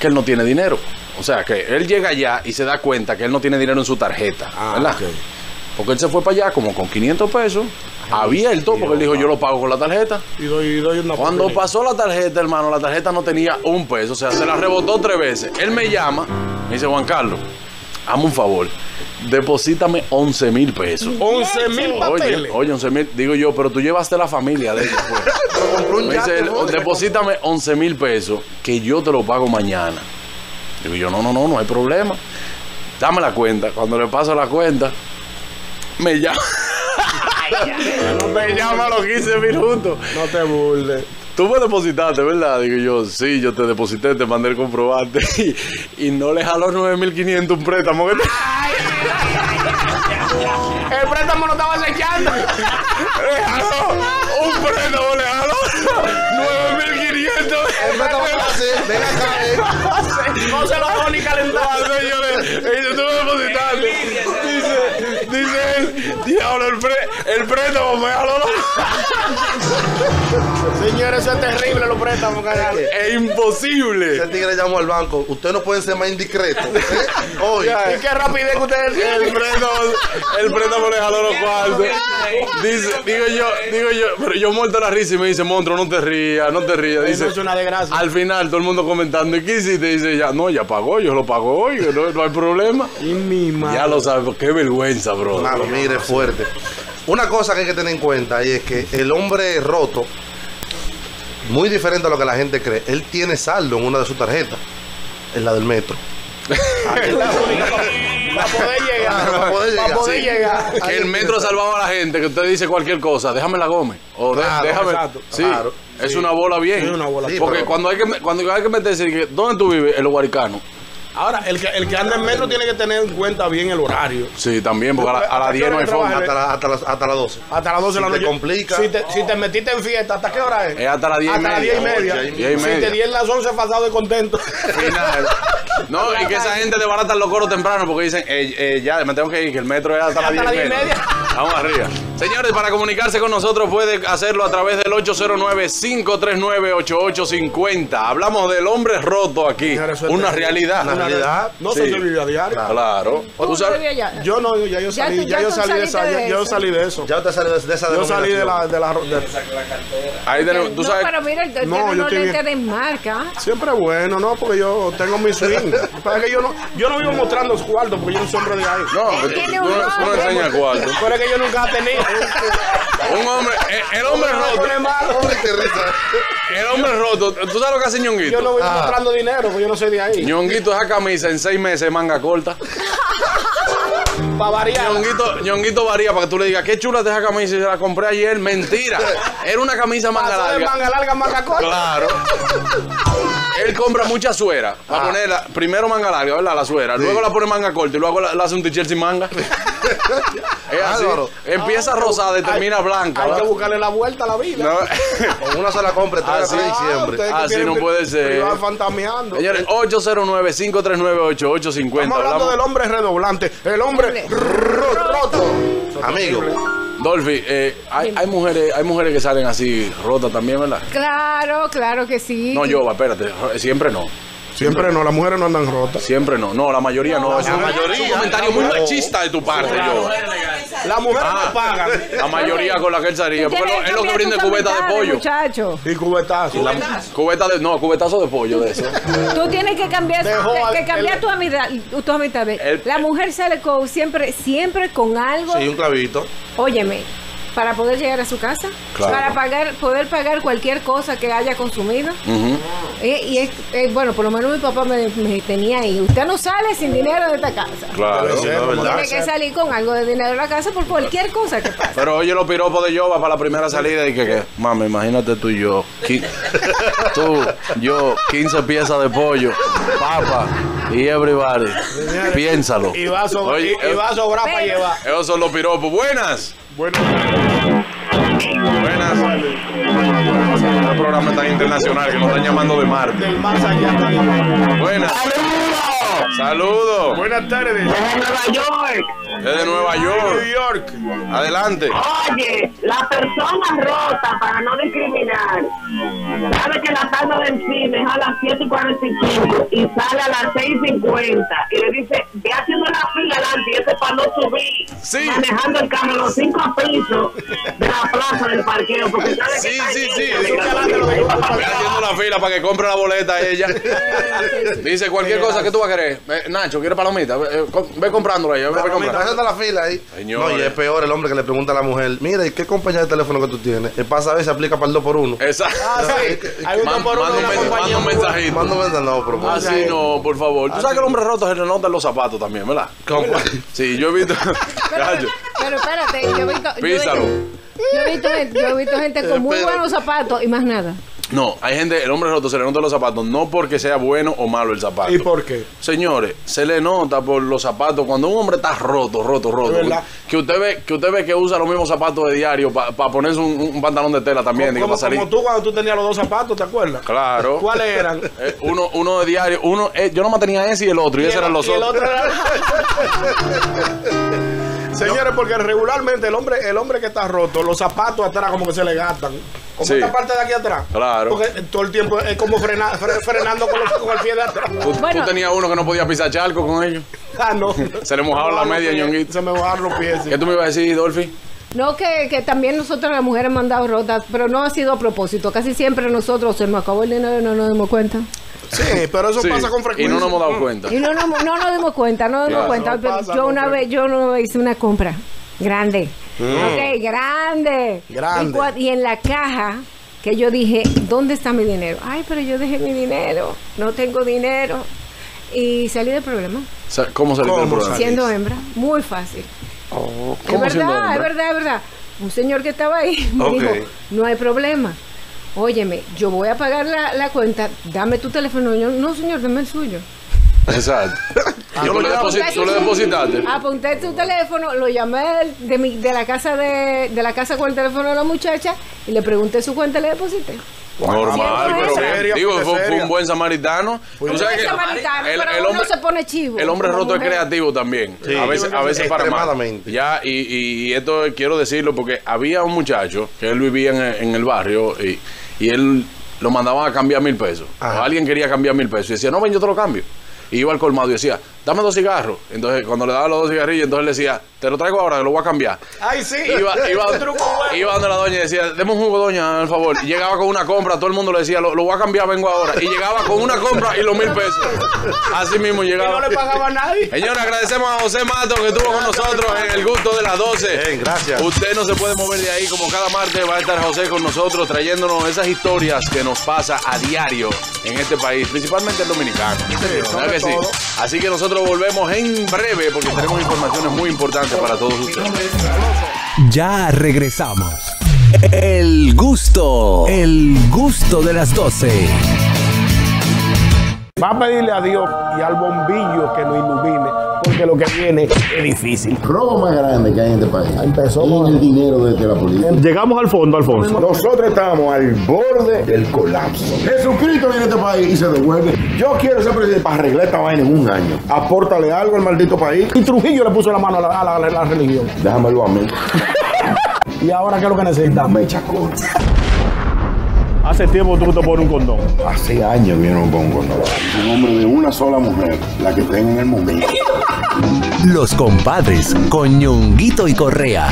que él no tiene dinero. O sea, que él llega allá y se da cuenta que él no tiene dinero en su tarjeta. Ah, ¿Verdad? Porque él se fue para allá como con 500 pesos, abierto, porque él dijo, yo lo pago con la tarjeta. Y doy, y doy una Cuando pasó la tarjeta, hermano, la tarjeta no tenía un peso. O sea, se la rebotó tres veces. Él me llama, me dice, Juan Carlos, hazme un favor. Deposítame 11 mil pesos. 11 mil Oye, papeles. oye, 11 mil. Digo yo, pero tú llevaste la familia de ella, pues. compró un Me dice, yate, él, ¿no? deposítame 11 mil pesos que yo te lo pago mañana. Digo yo, no, no, no, no hay problema. Dame la cuenta. Cuando le paso la cuenta, me llama. me llama a los 15 minutos. No te burles. Tú me depositaste, ¿verdad? Digo yo, sí, yo te deposité, te mandé el comprobante y, y no le jaló 9.500 un préstamo. que te- El préstamo lo estaba acechando. Le jaló un préstamo, le jaló 9.500. El préstamo que va a hacer, ven acá, eh. No se lo puedo ni calentar. No, señores, tú me depositaste. Diablo, el, pre- el préstamo me jaló. Señores, eso es terrible, los préstamos hay. Es imposible. Ese tigre llamó al banco. Ustedes no pueden ser más indiscretos. ¿eh? Oye, ¿Y qué rapidez que ustedes El préstamo, el préstamo le jaló los cuartos. Dice, digo yo, digo yo, pero yo muerto la risa y me dice, Montro, no te rías, no te rías. Dice, es una desgracia. al final todo el mundo comentando, ¿y qué hiciste? Dice, ya, no, ya pagó, yo lo pago hoy, no, no hay problema. Y mi madre. Ya lo sabes, qué vergüenza, bro. Mano, mire, fuerte. Una cosa que hay que tener en cuenta y es que el hombre roto, muy diferente a lo que la gente cree, él tiene saldo en una de sus tarjetas, en la del metro. Para poder llegar. Para poder llegar. Para poder Sí. llegar. Que el metro salvaba a la gente, que usted dice cualquier cosa, déjame la gome. O Claro, déjame. exacto. Sí, Claro. es Sí. una bola bien. Sí, una bola. Sí, Porque pero- cuando hay que cuando hay que meterse, ¿dónde tú vives? En los Guaricanos. Ahora, el que, el que anda en metro tiene que tener en cuenta bien el horario. Sí, también, porque a, la- a las 10 no hay forma. Hasta, la- hasta, las, hasta las 12. Hasta las 12 de la Si te noche. complica. Si te, si te metiste en fiesta, ¿hasta qué hora es? Es hasta las 10 y Hasta las media. 10 y media. Y Si media. te dieron las 11 pasado de contento. Final. No, y que esa gente desbarata los coros temprano porque dicen, eh, eh, ya, me tengo que ir, que el metro es hasta, Hasta las las 10 y diez y media. Vamos arriba. Señores, para comunicarse con nosotros puede hacerlo a través del 809-539-8850. Hablamos del hombre roto aquí. Una terrible. realidad. Una realidad. No Sí. se vive a diario. Claro. ¿Cómo Tú sabes- te? Yo no, ya yo salí, ya, ya yo salí de esa, ya- de yo eso. salí de eso. Ya usted sale de, de esa Yo salí de la, de la, de- Ahí tenemos, tú no, sabes. pero mira, el No, tiene yo unos estoy bien. lentes de marca. Siempre es bueno, ¿no? Porque yo tengo mi swing. Para que yo no, yo no vivo mostrando los cuartos porque yo no soy hombre de ahí. No, tú, un no, no enseñas cuarto. Pero es que yo nunca he tenido. Un hombre, eh, el, el hombre roto, el hombre roto. ¿Tú sabes lo que hace Ñonguito? Yo no voy Ah. mostrando dinero porque yo no soy de ahí. Ñonguito esa camisa en seis meses manga corta. Para variar. Ñonguito, Ñonguito varía para que tú le digas, qué chula es esa camisa y se la compré ayer. Mentira. Era una camisa manga Pasó de larga. manga larga manga corta. Claro. Él compra mucha suera para Ah. ponerla, primero manga larga, ¿verdad? La suera. Luego la pone manga corta y luego la, la hace un t-shirt sin manga. Es así. Álvaro. Empieza rosada y termina blanca. Hay que buscarle la vuelta a la vida. No. Con una sola compra, entrega Así. hasta Ah, Así no puede ser. fantameando. Señores, 809-539-8850. Estamos hablando del hombre redoblante. El hombre Hombre. roto. Amigo, Dolphy, eh, hay, hay mujeres, hay mujeres que salen así rotas también, ¿verdad? Claro, claro que sí. No, yo, espérate, siempre no. Siempre no, las mujeres no andan rotas. Siempre no. No, la mayoría no. Es un, mayoría. es un comentario muy machista de tu parte, yo. Las mujeres Ah, no pagan. La mayoría con la que él salía. Porque es lo que brinda cubeta de pollo. Muchacho. Y cubetazo. Cubeta de. No, cubetazo de pollo de eso. Tú tienes que cambiar, que, cambiar el- tu amistad, tu amistades. El- la mujer sale con siempre, siempre con algo. sí, un clavito. Óyeme, para poder llegar a su casa, Claro. para pagar, poder pagar cualquier cosa que haya consumido. Eh, y es, eh, bueno, por lo menos mi papá me, me tenía ahí. Usted no sale sin dinero de esta casa. Claro. Sí, no, ¿verdad? Tiene que salir con algo de dinero de la casa por cualquier cosa que pase. Pero oye los piropos de Yoba para la primera salida y que, que mami, imagínate tú y yo. Tú, yo, 15 piezas de pollo, papa y everybody. Piénsalo. Y va a sobrar, Oye, y, y va a sobrar para llevar. Esos son los piropos. Buenas. Bueno, Buenas. Este programa tan internacional que nos están llamando de Marte. del más allá. Buenas. Saludos. Buenas tardes. Nueva York. Desde Nueva New York. York. Adelante. Oye, la persona rota, para no discriminar, sabe que la tarde del cine es a las 7 y 45 y sale a las 6 y 50 y le dice, ve haciendo la fila adelante y ese para no subir, Sí. manejando el carro los cinco pisos de la plaza del parqueo, porque sabe que Sí, está sí, sí. Ve haciendo la fila para que compre la boleta ella. Dice cualquier cosa que tú vas a querer. Eh, Nacho, ¿quiere palomita? Ve, eh, co- ve comprándola ya, ve, comprando. haciendo la fila ahí. Señores. No, y es peor el hombre que le pregunta a la mujer, mira, ¿y qué compañía de teléfono que tú tienes? El pasa a veces aplica para el 2 por 1 Exacto. Ah, sí. Hay un por uno manda un manda mensajito. Manda un mensaje, no, pero por- Así no, por favor. Tú sabes que el hombre roto se le nota en los zapatos también, ¿verdad? ¿Cómo? Sí, yo he visto. Gallo, Pero espérate, yo he visto, yo Písalo. visto, yo he visto gente, yo he visto gente con muy buenos zapatos y más nada. No, hay gente, el hombre roto se le nota los zapatos, no porque sea bueno o malo el zapato. ¿Y por qué? Señores, se le nota por los zapatos cuando un hombre está roto, roto, roto. Que usted ve que usted ve que usa los mismos zapatos de diario para ponerse un, un pantalón de tela también, Como, salir. como tú cuando tú tenías los dos zapatos, ¿te acuerdas? Claro. ¿Cuáles eran? Eh, uno, uno de diario, uno, eh, yo no más tenía ese y el otro, y, ese eran los y el otros. otro era- Señores, porque regularmente el hombre, el hombre que está roto, los zapatos atrás como que se le gastan. Como Sí. esta parte de aquí atrás. Claro. Porque todo el tiempo es como frena- fre- frenando con, los- con el pie de atrás. ¿Tú, tenías uno que no podía pisar charco con ellos. Ah, no. Se le mojaron la media, ñonguito. Se me mojaron los pies. sí. ¿Qué tú me ibas a decir, Dolphy? No, que, que también nosotros las mujeres hemos mandado rotas, pero no ha sido a propósito. Casi siempre nosotros se nos acabó el dinero y no nos dimos cuenta. Sí, pero eso Sí, pasa con Y frecuencia. no nos hemos dado cuenta. Y no, no, no nos dimos cuenta, no nos dimos Claro. cuenta. No pasa, yo no una vez, yo vez hice una compra grande. Ok, grande. Grande. Y, y en la caja que yo dije, ¿dónde está mi dinero? Ay, pero yo dejé mi dinero, no tengo dinero. Y salí del problema. O sea, ¿Cómo salió el ¿Cómo programa? salió? Siendo hembra, muy fácil. Oh, Es ¿Cómo siendo verdad, es verdad, es verdad. Un señor que estaba ahí me dijo, no hay problema. Óyeme, yo voy a pagar la, la cuenta, dame tu teléfono. Yo, no, señor, dame el suyo. Exacto. Yo ¿Tú, lo le llamo. deposit- tú le depositaste? Apunté tu teléfono, lo llamé de, mi, de la casa de, de la casa con el teléfono de la muchacha y le pregunté su cuenta y le deposité. Normal, pero seria, digo, fue, un buen samaritano. Tú No sabes es que samaritano, el, pero el uno hombre, se pone chivo. el hombre roto es creativo también. Sí, a veces, a veces para mal. extremadamente. Ya, y, y- y esto quiero decirlo porque había un muchacho que él vivía en, en el barrio y, y él lo mandaban a cambiar mil pesos. Ajá. Alguien quería cambiar mil pesos y decía, no, ven, yo te lo cambio. Y iba al colmado y decía, dame dos cigarros. Entonces, cuando le daba los dos cigarrillos, entonces le decía, te lo traigo ahora, que lo voy a cambiar. Ay, sí. Iba, iba, iba donde la doña y decía, deme un jugo, doña, al favor. Y llegaba con una compra, todo el mundo le decía, lo, lo voy a cambiar, vengo ahora. Y llegaba con una compra y los mil pesos. Así mismo Y no llegaba. le pagaba a nadie. Señores, agradecemos a José Mato que estuvo con nosotros en el gusto de las 12. Bien, gracias. Usted no se puede mover de ahí, como cada martes va a estar José con nosotros trayéndonos esas historias que nos pasa a diario en este país, principalmente el dominicano. ¿Verdad sobre que sí? Así que nosotros volvemos en breve porque tenemos informaciones muy importantes para todos ustedes. Ya regresamos. El gusto, el gusto de las 12. Va a pedirle a Dios y al bombillo que nos ilumine, porque lo que viene es difícil. robo más grande que hay en este país. Empezó Es con- el dinero desde la política. Llegamos al fondo, Alfonso. Nosotros estamos al borde del colapso. Jesucristo viene a este país y se devuelve. Yo quiero ser presidente para arreglar esta vaina en un año. Apórtale algo al maldito país. Y Trujillo le puso la mano a la, a la- a la religión. Déjamelo a mí. ¿Y ahora qué es lo que necesitamos? Dame chacón. Hace tiempo tú te pones un condón. Hace años que yo no me pongo con Un hombre de una sola mujer, la que tenga en el momento. Los compadres con Ñonguito y Correa.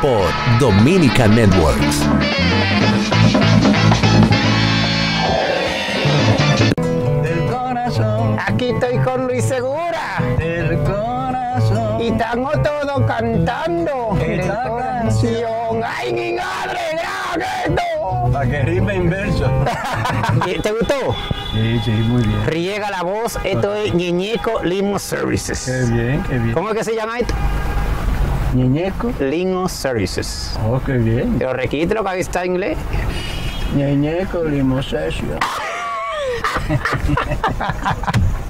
Por Dominica Networks. Aquí estoy con Luis Segura. El corazón. Y estamos todos cantando esta canción. ¡Ay, mi madre! ¡Graba esto! Para que rime en verso. ¿Te gustó? Sí, sí, muy bien. Riega la voz. Esto es Ñeñeco Limo Services. Qué bien, qué bien. ¿Cómo es que se llama esto? Ñeñeco. Limo Services. Oh, qué bien. Pero requite lo que está en inglés. Ñeñeco limosesio.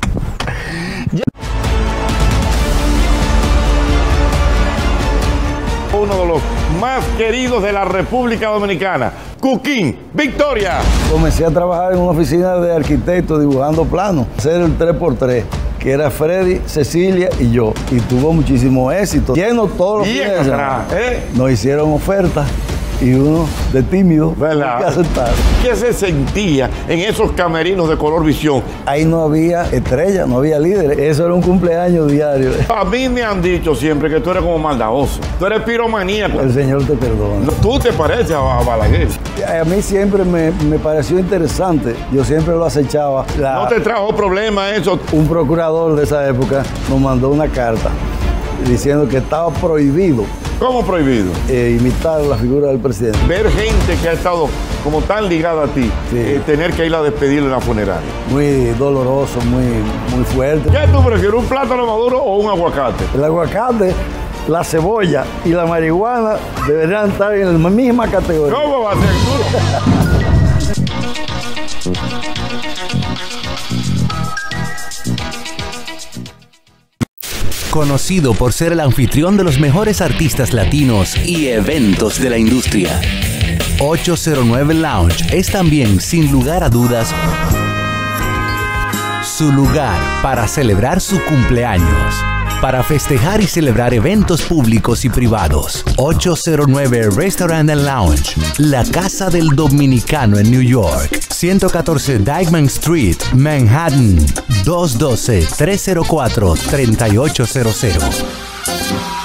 Uno de los más queridos de la República Dominicana, Cuquín, Victoria. Comencé a trabajar en una oficina de arquitectos dibujando planos, hacer el 3x3, que era Freddy, Cecilia y yo. Y tuvo muchísimo éxito. Lleno todos los Y fines ¿eh? Nos hicieron ofertas y uno de tímido. ¿Verdad? que aceptar. ¿Qué se sentía en esos camerinos de color visión? Ahí no había estrella, no había líderes. Eso era un cumpleaños diario. A mí me han dicho siempre que tú eres como maldadoso. Tú eres piromaníaco. El Señor te perdona. Tú te pareces a a Balaguer. A mí siempre me, me pareció interesante. Yo siempre lo acechaba. La- ¿No te trajo problema eso? un procurador de esa época nos mandó una carta diciendo que estaba prohibido ¿Cómo prohibido? eh, imitar la figura del presidente. Ver gente que ha estado como tan ligada a ti, eh, tener que ir a despedirle en la funeraria. Muy doloroso, muy, muy fuerte. ¿Qué tú prefieres, un plátano maduro o un aguacate? El aguacate, la cebolla y la marihuana deberían estar en la misma categoría. ¿Cómo va a ser Conocido por ser el anfitrión de los mejores artistas latinos y eventos de la industria. 809 Lounge es también, sin lugar a dudas, su lugar para celebrar su cumpleaños. Para festejar y celebrar eventos públicos y privados. 809 Restaurant and Lounge, la casa del dominicano en New York. 114 Dykeman Street, Manhattan. 212-304-3800.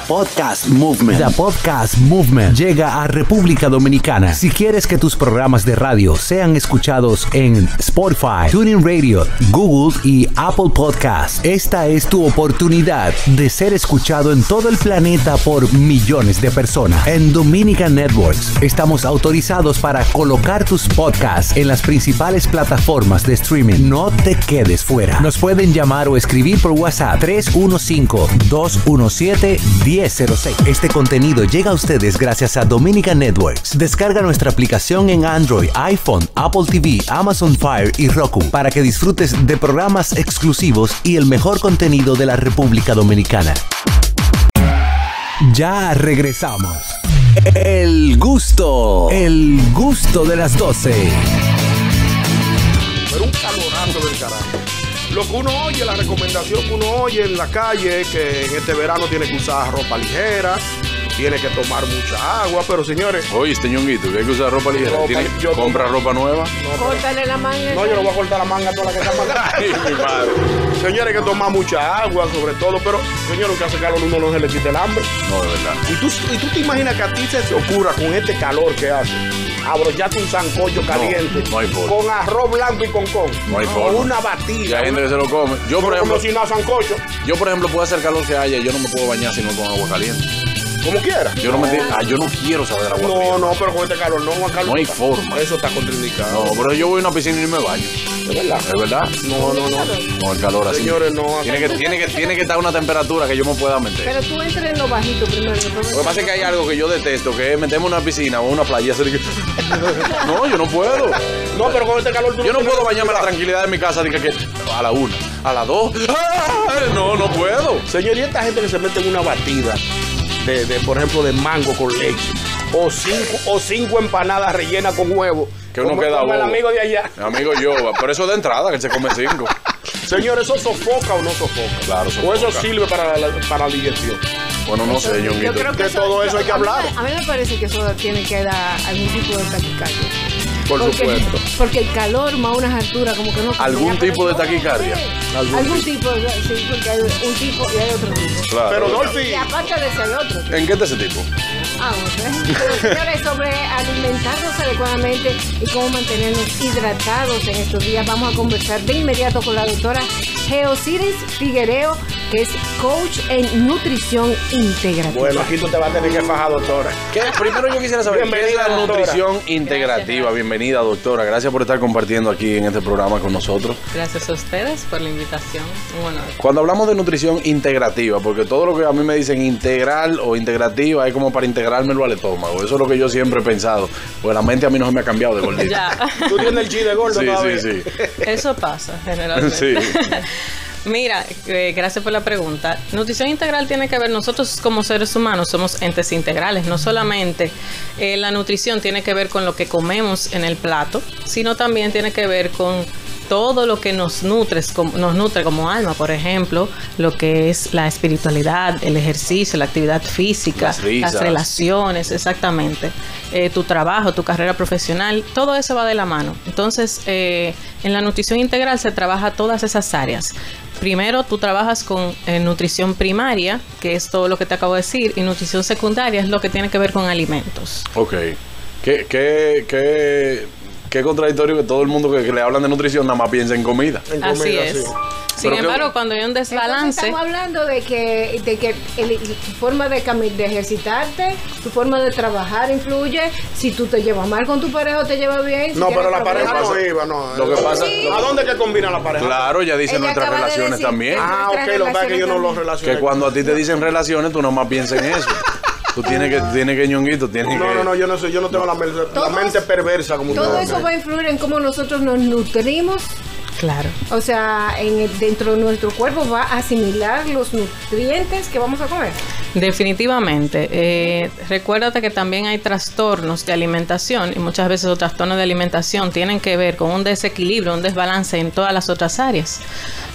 Podcast Movement. The Podcast Movement llega a República Dominicana. Si quieres que tus programas de radio sean escuchados en Spotify, Tuning Radio, Google y Apple Podcasts, esta es tu oportunidad de ser escuchado en todo el planeta por millones de personas. En Dominican Networks estamos autorizados para colocar tus podcasts en las principales plataformas de streaming. No te quedes fuera. Nos pueden llamar o escribir por WhatsApp 315-217-1006. Este contenido llega a ustedes gracias a Dominican Networks. Descarga nuestra aplicación en Android, iPhone, Apple TV, Amazon Fire y Roku para que disfrutes de programas exclusivos y el mejor contenido de la República Dominicana. Ya regresamos. El gusto, el gusto de las 12. Pero un del. Lo que uno oye, la recomendación que uno oye en la calle es que en este verano tiene que usar ropa ligera, tiene que tomar mucha agua, pero señores. Oíste, ñonguito, que hay que usar ropa ligera. Ropa- Tiene- yo- compra ropa nueva. Córtale la manga. No, yo no voy a cortar la manga a toda la que está Ay, mi madre. Señores, hay que tomar mucha agua, sobre todo, pero señores, que hace calor uno no se le quita el hambre. No, de verdad. ¿Y tú, y tú te imaginas que a ti se te ocurra con este calor que hace, abrocharte un sancocho caliente no forma. con arroz blanco y con con, No hay o forma. una Y batida. hay gente que una- se lo come. Yo, por ejemplo, si no sancocho, yo, por ejemplo, puedo hacer calor que haya, yo no me puedo bañar sino con agua caliente. Como quiera. Yo no, me ah, yo no quiero saber agua fría. No, no, pero con este calor no, Juan Carlos. No hay forma. Eso está contraindicado. No, pero yo voy a una piscina y me baño. ¿Es verdad? ¿Es verdad? No, no, no. Con el calor así. Señores, no. Tiene que, tiene, que, tiene que estar una temperatura que yo me pueda meter. Pero tú entres en lo bajito primero. Lo que pasa es que hay algo que yo detesto, que es meterme en una piscina o en una playa y hacer que... No, yo no puedo. No, pero con este calor tú Yo no puedo bañarme la tranquilidad de mi casa que, que a la una, a las dos. ¡Ah! No, no puedo. Señor, y esta gente que se mete en una batida de, de, por ejemplo, de mango con leche, o cinco, o cinco empanadas rellenas con huevo. Que uno como, queda como el amigo de allá. Mi amigo yo, pero eso de entrada, que él se come cinco. Señor, ¿eso sofoca o no sofoca? Claro, O eso sofoca. sirve para la, para la digestión. Bueno, no sé, Yo ñonguito. creo que eso- todo eso hay que a mí me- hablar. A mí me parece que eso tiene que dar algún tipo de taquicardia. Por porque, supuesto. Porque el calor más unas alturas como que no... ¿Algún tipo de taquicardia? Algún, tipo, sí, porque hay un tipo y hay otro tipo. Claro. Pero Dolphy, Y aparte de ese hay otro. ¿En qué está ese tipo? Ah. Pero, señores, sobre alimentarnos adecuadamente y cómo mantenernos hidratados en estos días, vamos a conversar de inmediato con la doctora Geosiris Figuereo, que es coach en nutrición integrativa. bueno, aquí tú te vas a tener que fajar, doctora. ¿Qué? Primero yo quisiera saber qué es Bienvenida, la doctora. nutrición integrativa. Bienvenida, doctora. Gracias por estar compartiendo aquí en este programa con nosotros. Gracias a ustedes por la invitación. Bueno, Cuando hablamos de nutrición integrativa, porque todo lo que a mí me dicen integral o integrativa es como para integrármelo al estómago. Eso es lo que yo siempre he pensado. Pues la mente a mí no se me ha cambiado de gordito. ya, Tú tienes el chi de gordo Sí, todavía. sí, sí. eso pasa generalmente. Sí. Mira, eh, gracias por la pregunta. Nutrición integral tiene que ver, nosotros como seres humanos somos entes integrales, no solamente eh, la nutrición tiene que ver con lo que comemos en el plato, sino también tiene que ver con todo lo que nos nutre, como- nos nutre como alma, por ejemplo, lo que es la espiritualidad, el ejercicio, la actividad física, Las risas. relaciones, exactamente, eh, tu trabajo, tu carrera profesional, todo eso va de la mano. Entonces, eh, en la nutrición integral se trabaja todas esas áreas. Primero, tú trabajas con eh, nutrición primaria, que es todo lo que te acabo de decir, y nutrición secundaria es lo que tiene que ver con alimentos. Ok. ¿Qué, qué, qué, qué contradictorio que todo el mundo que, que le hablan de nutrición nada más piensa en comida. Así es. Sin Pero qué- embargo, cuando hay un desbalance, Estamos hablando de que, de que el- tu forma de, ejercitarte, tu forma de trabajar influye. Si tú te llevas mal con tu pareja o te llevas bien. si No, pero la pareja no iba, no. Lo que pasa- Sí. ¿A dónde que combina la pareja? Claro, ya dice Ella nuestras de relaciones decir también. Ah, ok, lo que pasa es que yo no lo relaciono. Que cuando a ti te dicen relaciones, tú nomás piensas en eso. Tú tienes que, tienes que ñonguito, tienes No, que. no, no, yo no sé, yo no tengo la, mente- la mente perversa como Todo eso va a influir en cómo nosotros nos nutrimos. Claro. O sea, en el- dentro de nuestro cuerpo va a asimilar los nutrientes que vamos a comer. Definitivamente. Eh, recuérdate que también hay trastornos de alimentación y muchas veces los trastornos de alimentación tienen que ver con un desequilibrio, un desbalance en todas las otras áreas.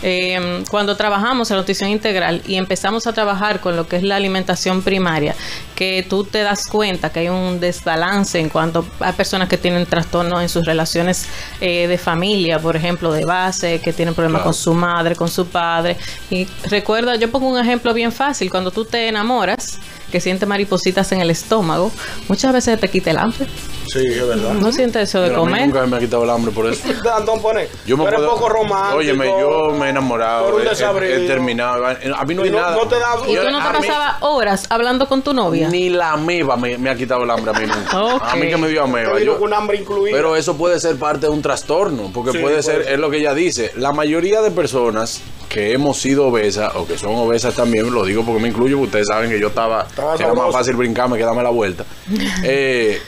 Eh, cuando trabajamos en nutrición integral y empezamos a trabajar con lo que es la alimentación primaria, que tú te das cuenta que hay un desbalance en cuanto a personas que tienen trastornos en sus relaciones eh, de familia, por ejemplo, de base, que tienen problemas Claro. con su madre, con su padre. Y recuerda, yo pongo un ejemplo bien fácil, cuando tú te enamoras, que sientes maripositas en el estómago, muchas veces te quita el hambre. Sí, es verdad. No sientes eso de Pero a mí comer. nunca me ha quitado el hambre por eso. Antón pone. Yo me tú eres puedo- poco romántico. Óyeme, yo me he enamorado, eres un he- he, desabrido. he terminado. A mí no Y hay no- nada. no te da- ¿Y Yo- tú no a te mí- pasabas horas hablando con tu novia? Ni la ameba me, me ha quitado el hambre a mí nunca. Ok. A mí que me dio ameba. Te Yo- con hambre incluida. pero eso puede ser parte de un trastorno, porque Sí, puede ser, es lo que ella dice, la mayoría de personas que hemos sido obesas o que son obesas también, lo digo porque me incluyo, porque ustedes saben que yo estaba, Estaba que era más sabroso. fácil brincarme que darme la vuelta. Eh,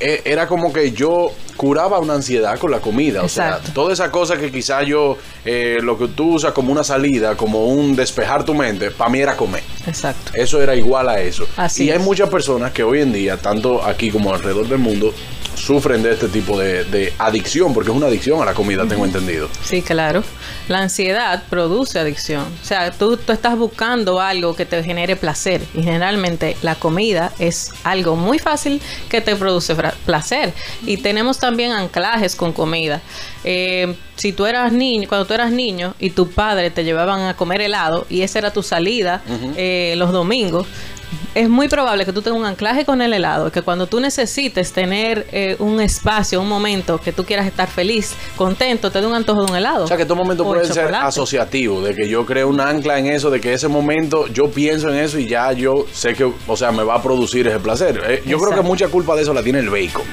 era como que yo curaba una ansiedad con la comida, o sea, toda esa cosa que quizás yo, eh, lo que tú usas como una salida, como un despejar tu mente, para mí era comer. Exacto. Eso era igual a eso. Así y hay muchas personas que hoy en día, tanto aquí como alrededor del mundo, sufren de este tipo de, de adicción, porque es una adicción a la comida, tengo entendido. Sí, claro. La ansiedad produce adicción. O sea, tú, tú estás buscando algo que te genere placer. Y generalmente la comida es algo muy fácil que te produce placer. Y tenemos también anclajes con comida. Eh, si tú eras niño, cuando tú eras niño y tu padre te llevaban a comer helado y esa era tu salida eh, los domingos, es muy probable que tú tengas un anclaje con el helado, que cuando tú necesites tener eh, un espacio, un momento que tú quieras estar feliz, contento, te dé un antojo de un helado. O sea, que estos momentos pueden ser chocolate. asociativos, de que yo creo un ancla en eso, de que ese momento yo pienso en eso y ya yo sé que, o sea, me va a producir ese placer. Eh, yo creo que mucha culpa de eso la tiene el bacon.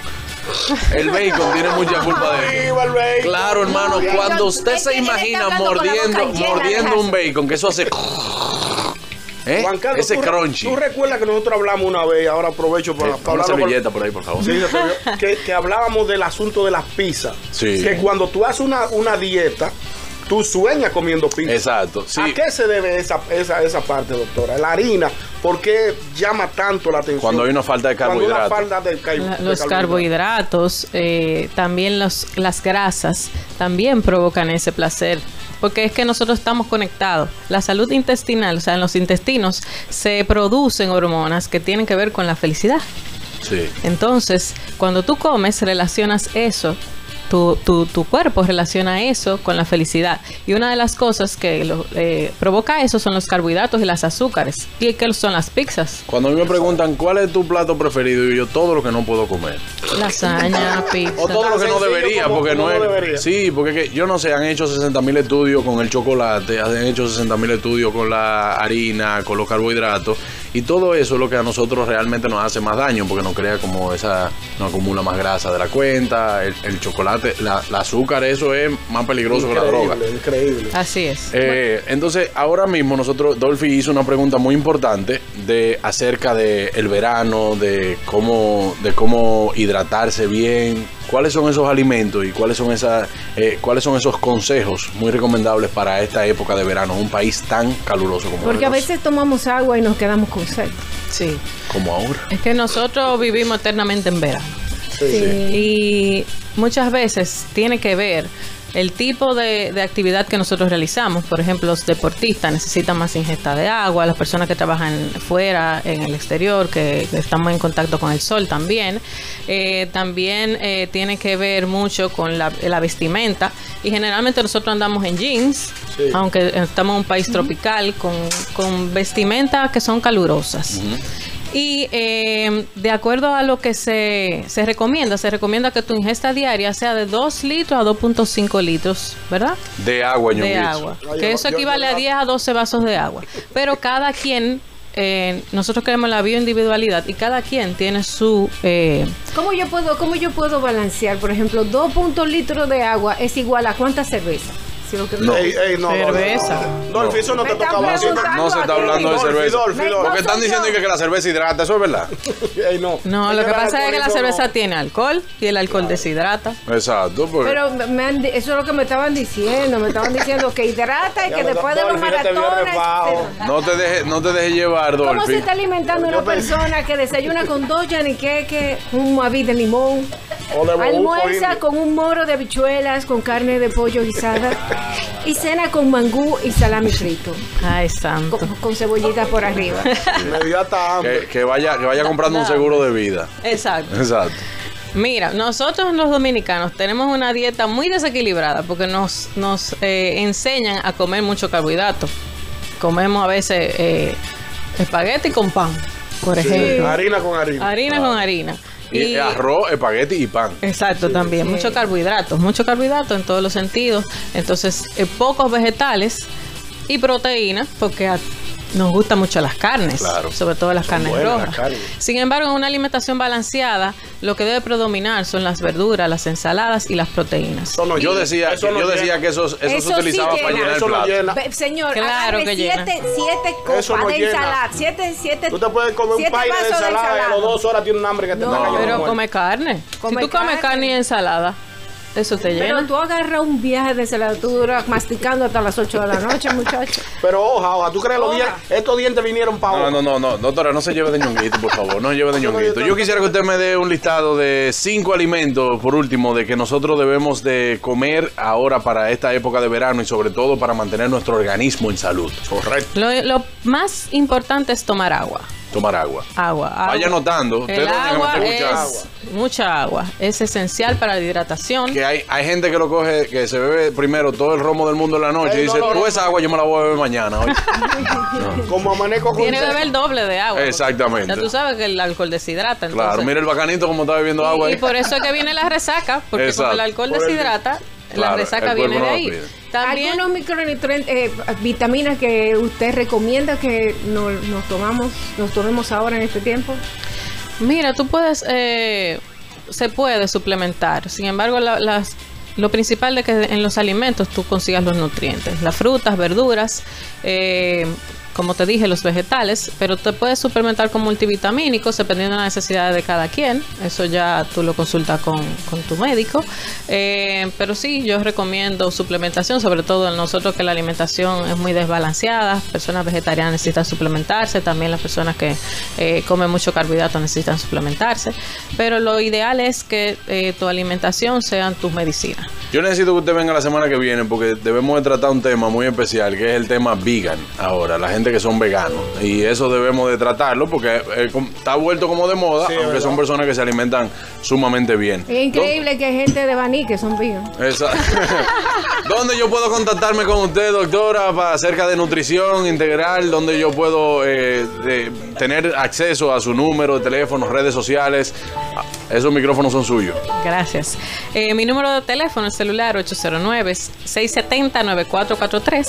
El bacon tiene mucha culpa de eso. Claro, hermano, No, cuando usted se imagina mordiendo, mordiendo un bacon, que eso hace... ¿Eh? Juan Carlos, Ese tú, crunchy. Tú recuerdas que nosotros hablamos una vez, ahora aprovecho para, Eh, para una servilleta por ahí, por favor. Sí, que, que hablábamos del asunto de las pizzas. Sí. Que cuando tú haces una, una dieta, tú sueñas comiendo pizza. Exacto, sí. ¿A qué se debe esa, esa, esa parte, doctora? La harina, ¿por qué llama tanto la atención? Cuando hay una falta de Cuando hay una carbohidratos. falta de, ca- La- de los carbohidratos, eh, también los, las grasas, también provocan ese placer. Porque es que nosotros estamos conectados. La salud intestinal, o sea, en los intestinos se producen hormonas que tienen que ver con la felicidad. Sí. Entonces, cuando tú comes, relacionas eso, tu, tu, tu cuerpo relaciona eso con la felicidad. Y una de las cosas que lo, eh, provoca eso son los carbohidratos y las azúcares. ¿Y qué son las pizzas? Cuando a mí me preguntan cuál es tu plato preferido, y yo todo lo que no puedo comer. Lasaña, pizza. O todo lo que no debería, porque no es. Sí, porque que yo no sé, han hecho 60 mil estudios con el chocolate, han hecho 60 mil estudios con la harina, con los carbohidratos, y todo eso es lo que a nosotros realmente nos hace más daño, porque nos crea como esa, nos acumula más grasa de la cuenta, el, el chocolate, la, la azúcar, eso es más peligroso que la droga. Increíble, increíble. Así es. Eh, entonces, ahora mismo nosotros, Dolphy hizo una pregunta muy importante de acerca de el verano, de cómo, de cómo hidratarse bien, cuáles son esos alimentos y cuáles son esas, eh, cuáles son esos consejos muy recomendables para esta época de verano, un país tan caluroso como, Porque a veces tomamos agua y nos quedamos con sed. Sí. como ahora. Es que nosotros vivimos eternamente en verano. Sí. Y muchas veces tiene que ver el tipo de, de actividad que nosotros realizamos. Por ejemplo, los deportistas necesitan más ingesta de agua, las personas que trabajan fuera, en el exterior, que, estamos en contacto con el sol también. Eh, también eh, tiene que ver mucho con la, la vestimenta y generalmente nosotros andamos en jeans, Sí. aunque estamos en un país tropical, con, con vestimenta que son calurosas. Y eh, de acuerdo a lo que se, se recomienda, se recomienda que tu ingesta diaria sea de 2 litros a 2.5 litros, ¿verdad? De agua, De agua. Que eso equivale a 10 a 12 vasos de agua. Pero cada quien, eh, nosotros queremos la bioindividualidad y cada quien tiene su... eh, ¿Cómo yo puedo, cómo yo puedo balancear? Por ejemplo, 2 puntos litros de agua es igual a cuánta cerveza. Que- No. Ey, ey, no, no, cerveza. no, Dolphy, eso no te toca No se, no se está hablando de cerveza. Dolphy, Dolphy. Porque están diciendo que, que la cerveza hidrata, eso es verdad. Ey, no. No, lo que pasa es que la cerveza no. tiene alcohol y el alcohol deshidrata. Exacto. Porque Pero me han eso es lo que me estaban diciendo. Me estaban diciendo que hidrata y Ya que después de los maratones. refao. no te dejes no te dejes llevar, ¿Cómo Dolphy. se está alimentando una persona que desayuna con dos yaniqueques, un maví de limón, almuerza con un moro de habichuelas, con carne de pollo guisada y cena con mangú y salami frito, Ay, santo. con, con cebollita por arriba? Inmediata hambre. Que, que vaya, que vaya comprando un seguro de vida. Exacto. Exacto. Mira, nosotros los dominicanos tenemos una dieta muy desequilibrada porque nos, nos eh, enseñan a comer mucho carbohidrato. Comemos a veces eh, espagueti con pan, por Sí, ejemplo. harina con harina. Harina con harina. Y, arroz, espagueti y pan. Exacto, también. Mucho carbohidratos, mucho carbohidrato en todos los sentidos. Entonces, eh, pocos vegetales y proteínas, porque a- nos gustan mucho las carnes, Claro. sobre todo las carnes las rojas. carnes. Sin embargo, en una alimentación balanceada, lo que debe predominar son las verduras, las ensaladas y las proteínas. Yo decía, Eso no yo decía que eso, eso, Eso se sí utilizaba para llena. llenar el Eso no plato. llena. Señor, Claro que siete, llena. siete copas Eso no de ensalada. Siete, siete, Tú te puedes comer un siete país de ensalada y a las dos horas tiene un hambre que te No, está cayendo Pero come carne. Come si tú comes carne y ensalada, eso te Pero llena. tú agarras un viaje de ensalada, tú duras masticando hasta las 8 de la noche, muchacho. Pero hoja, hoja, ¿tú crees los dientes? Estos dientes vinieron para No, no, no, no, doctora, no se lleve de ñonguito, por favor, no se lleve de ñonguito. Yo quisiera que usted me dé un listado de cinco alimentos, por último, de que nosotros debemos de comer ahora para esta época de verano y sobre todo para mantener nuestro organismo en salud. Correcto. Lo, lo más importante es tomar agua. Tomar agua. Agua. agua. Vaya anotando. Usted, El agua es escuchando. mucha agua. Es esencial para la hidratación. Que hay, hay gente que lo coge, que se bebe primero todo el romo del mundo en la noche y dice, no, no, tú esa agua yo me la voy a beber mañana. oye". Como amanezco con Tiene que beber el doble de agua. Exactamente. Ya tú sabes que el alcohol deshidrata. Entonces, Claro, mira el bacanito como está bebiendo agua y, ahí. y por eso es que viene la resaca, porque Exacto. como el alcohol Por el- la Claro, resaca viene de ahí. También ¿Algunos micronutrientes, eh, vitaminas que usted recomienda que no- nos tomamos, nos tomemos ahora en este tiempo? Mira, tú puedes, eh, se puede suplementar. Sin embargo, la- las, lo principal de que en los alimentos tú consigas los nutrientes, las frutas, verduras, eh, como te dije, los vegetales, pero te puedes suplementar con multivitamínicos dependiendo de las necesidades de cada quien. Eso ya tú lo consultas con, con tu médico. Eh, pero sí, yo recomiendo suplementación, sobre todo en nosotros que la alimentación es muy desbalanceada. Personas vegetarianas necesitan suplementarse, también las personas que eh, comen mucho carbohidrato necesitan suplementarse. Pero lo ideal es que eh, tu alimentación sean tus medicinas. Yo necesito que usted venga la semana que viene porque debemos de tratar un tema muy especial que es el tema vegan ahora, la gente que son veganos. Y eso debemos de tratarlo porque eh, está vuelto como de moda, Sí, aunque verdad. son personas que se alimentan sumamente bien. Es increíble que hay gente de Baní que son vegan. Esa- ¿Dónde yo puedo contactarme con usted, doctora, para acerca de nutrición integral? ¿Dónde yo puedo eh, de- tener acceso a su número de teléfono, redes sociales? Esos micrófonos son suyos. Gracias. Eh, mi número de teléfono es celular 809-670-9443.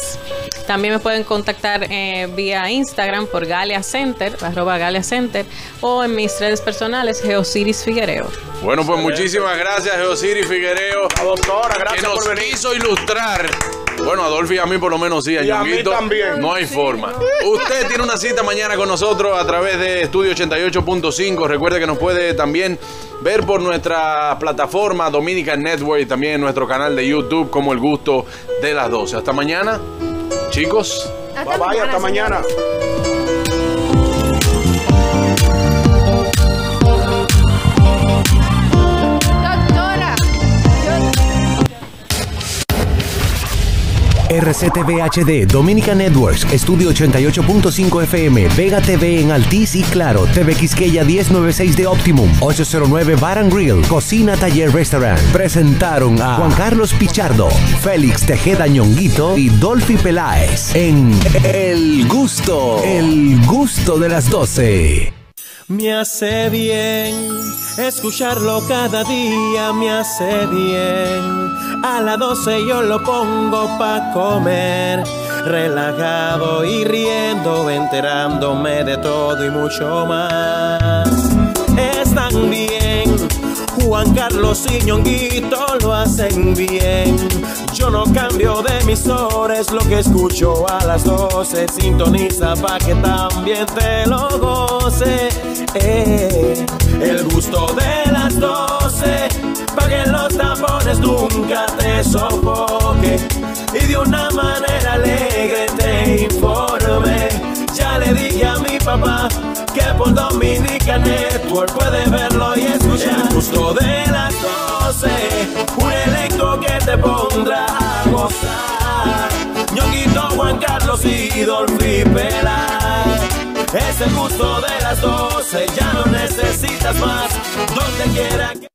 También me pueden contactar eh, vía Instagram por Galia Center, arroba Galia Center, o en mis redes personales, Geociris Figuereo. Bueno, pues muchísimas gracias, Geosiri Figuereo. La doctora, gracias que nos por venir. quiso ilustrar. Bueno, Adolfo y a mí por lo menos sí, a Y a mí también. no hay forma. Usted tiene una cita mañana con nosotros a través de Estudio 88.5. Recuerde que nos puede también ver por nuestra plataforma Dominican Network y también en nuestro canal de YouTube como El Gusto de las 12. Hasta mañana, chicos. Bye bye, hasta mañana. RCTV HD, Dominica Networks, Estudio 88.5 FM, Vega TV en Altiz y Claro, TV Quisqueya 1096 de Optimum, 809 Bar and Grill, Cocina Taller Restaurant. Presentaron a Juan Carlos Pichardo, Félix Tejeda Ñonguito y Dolphy Peláez en El Gusto, El Gusto de las 12. Me hace bien escucharlo cada día, me hace bien. A las 12 yo lo pongo pa' comer, relajado y riendo, enterándome de todo y mucho más. Están bien, Juan Carlos y Ñonguito lo hacen bien. Yo no cambio de emisores, lo que escucho a las 12 sintoniza pa' que también te lo goce. El gusto de las 12, pa' que los tapones nunca te sofoque. Y de una manera alegre te informe. Ya le dije a mi papá que por Dominica Network puede verlo y escuchar. El gusto de las 12, un elenco que te pondrá a gozar. Ñonguito, Juan Carlos y Dolphy Peláez. Es el gusto de las 12, ya no necesitas más. Donde quiera que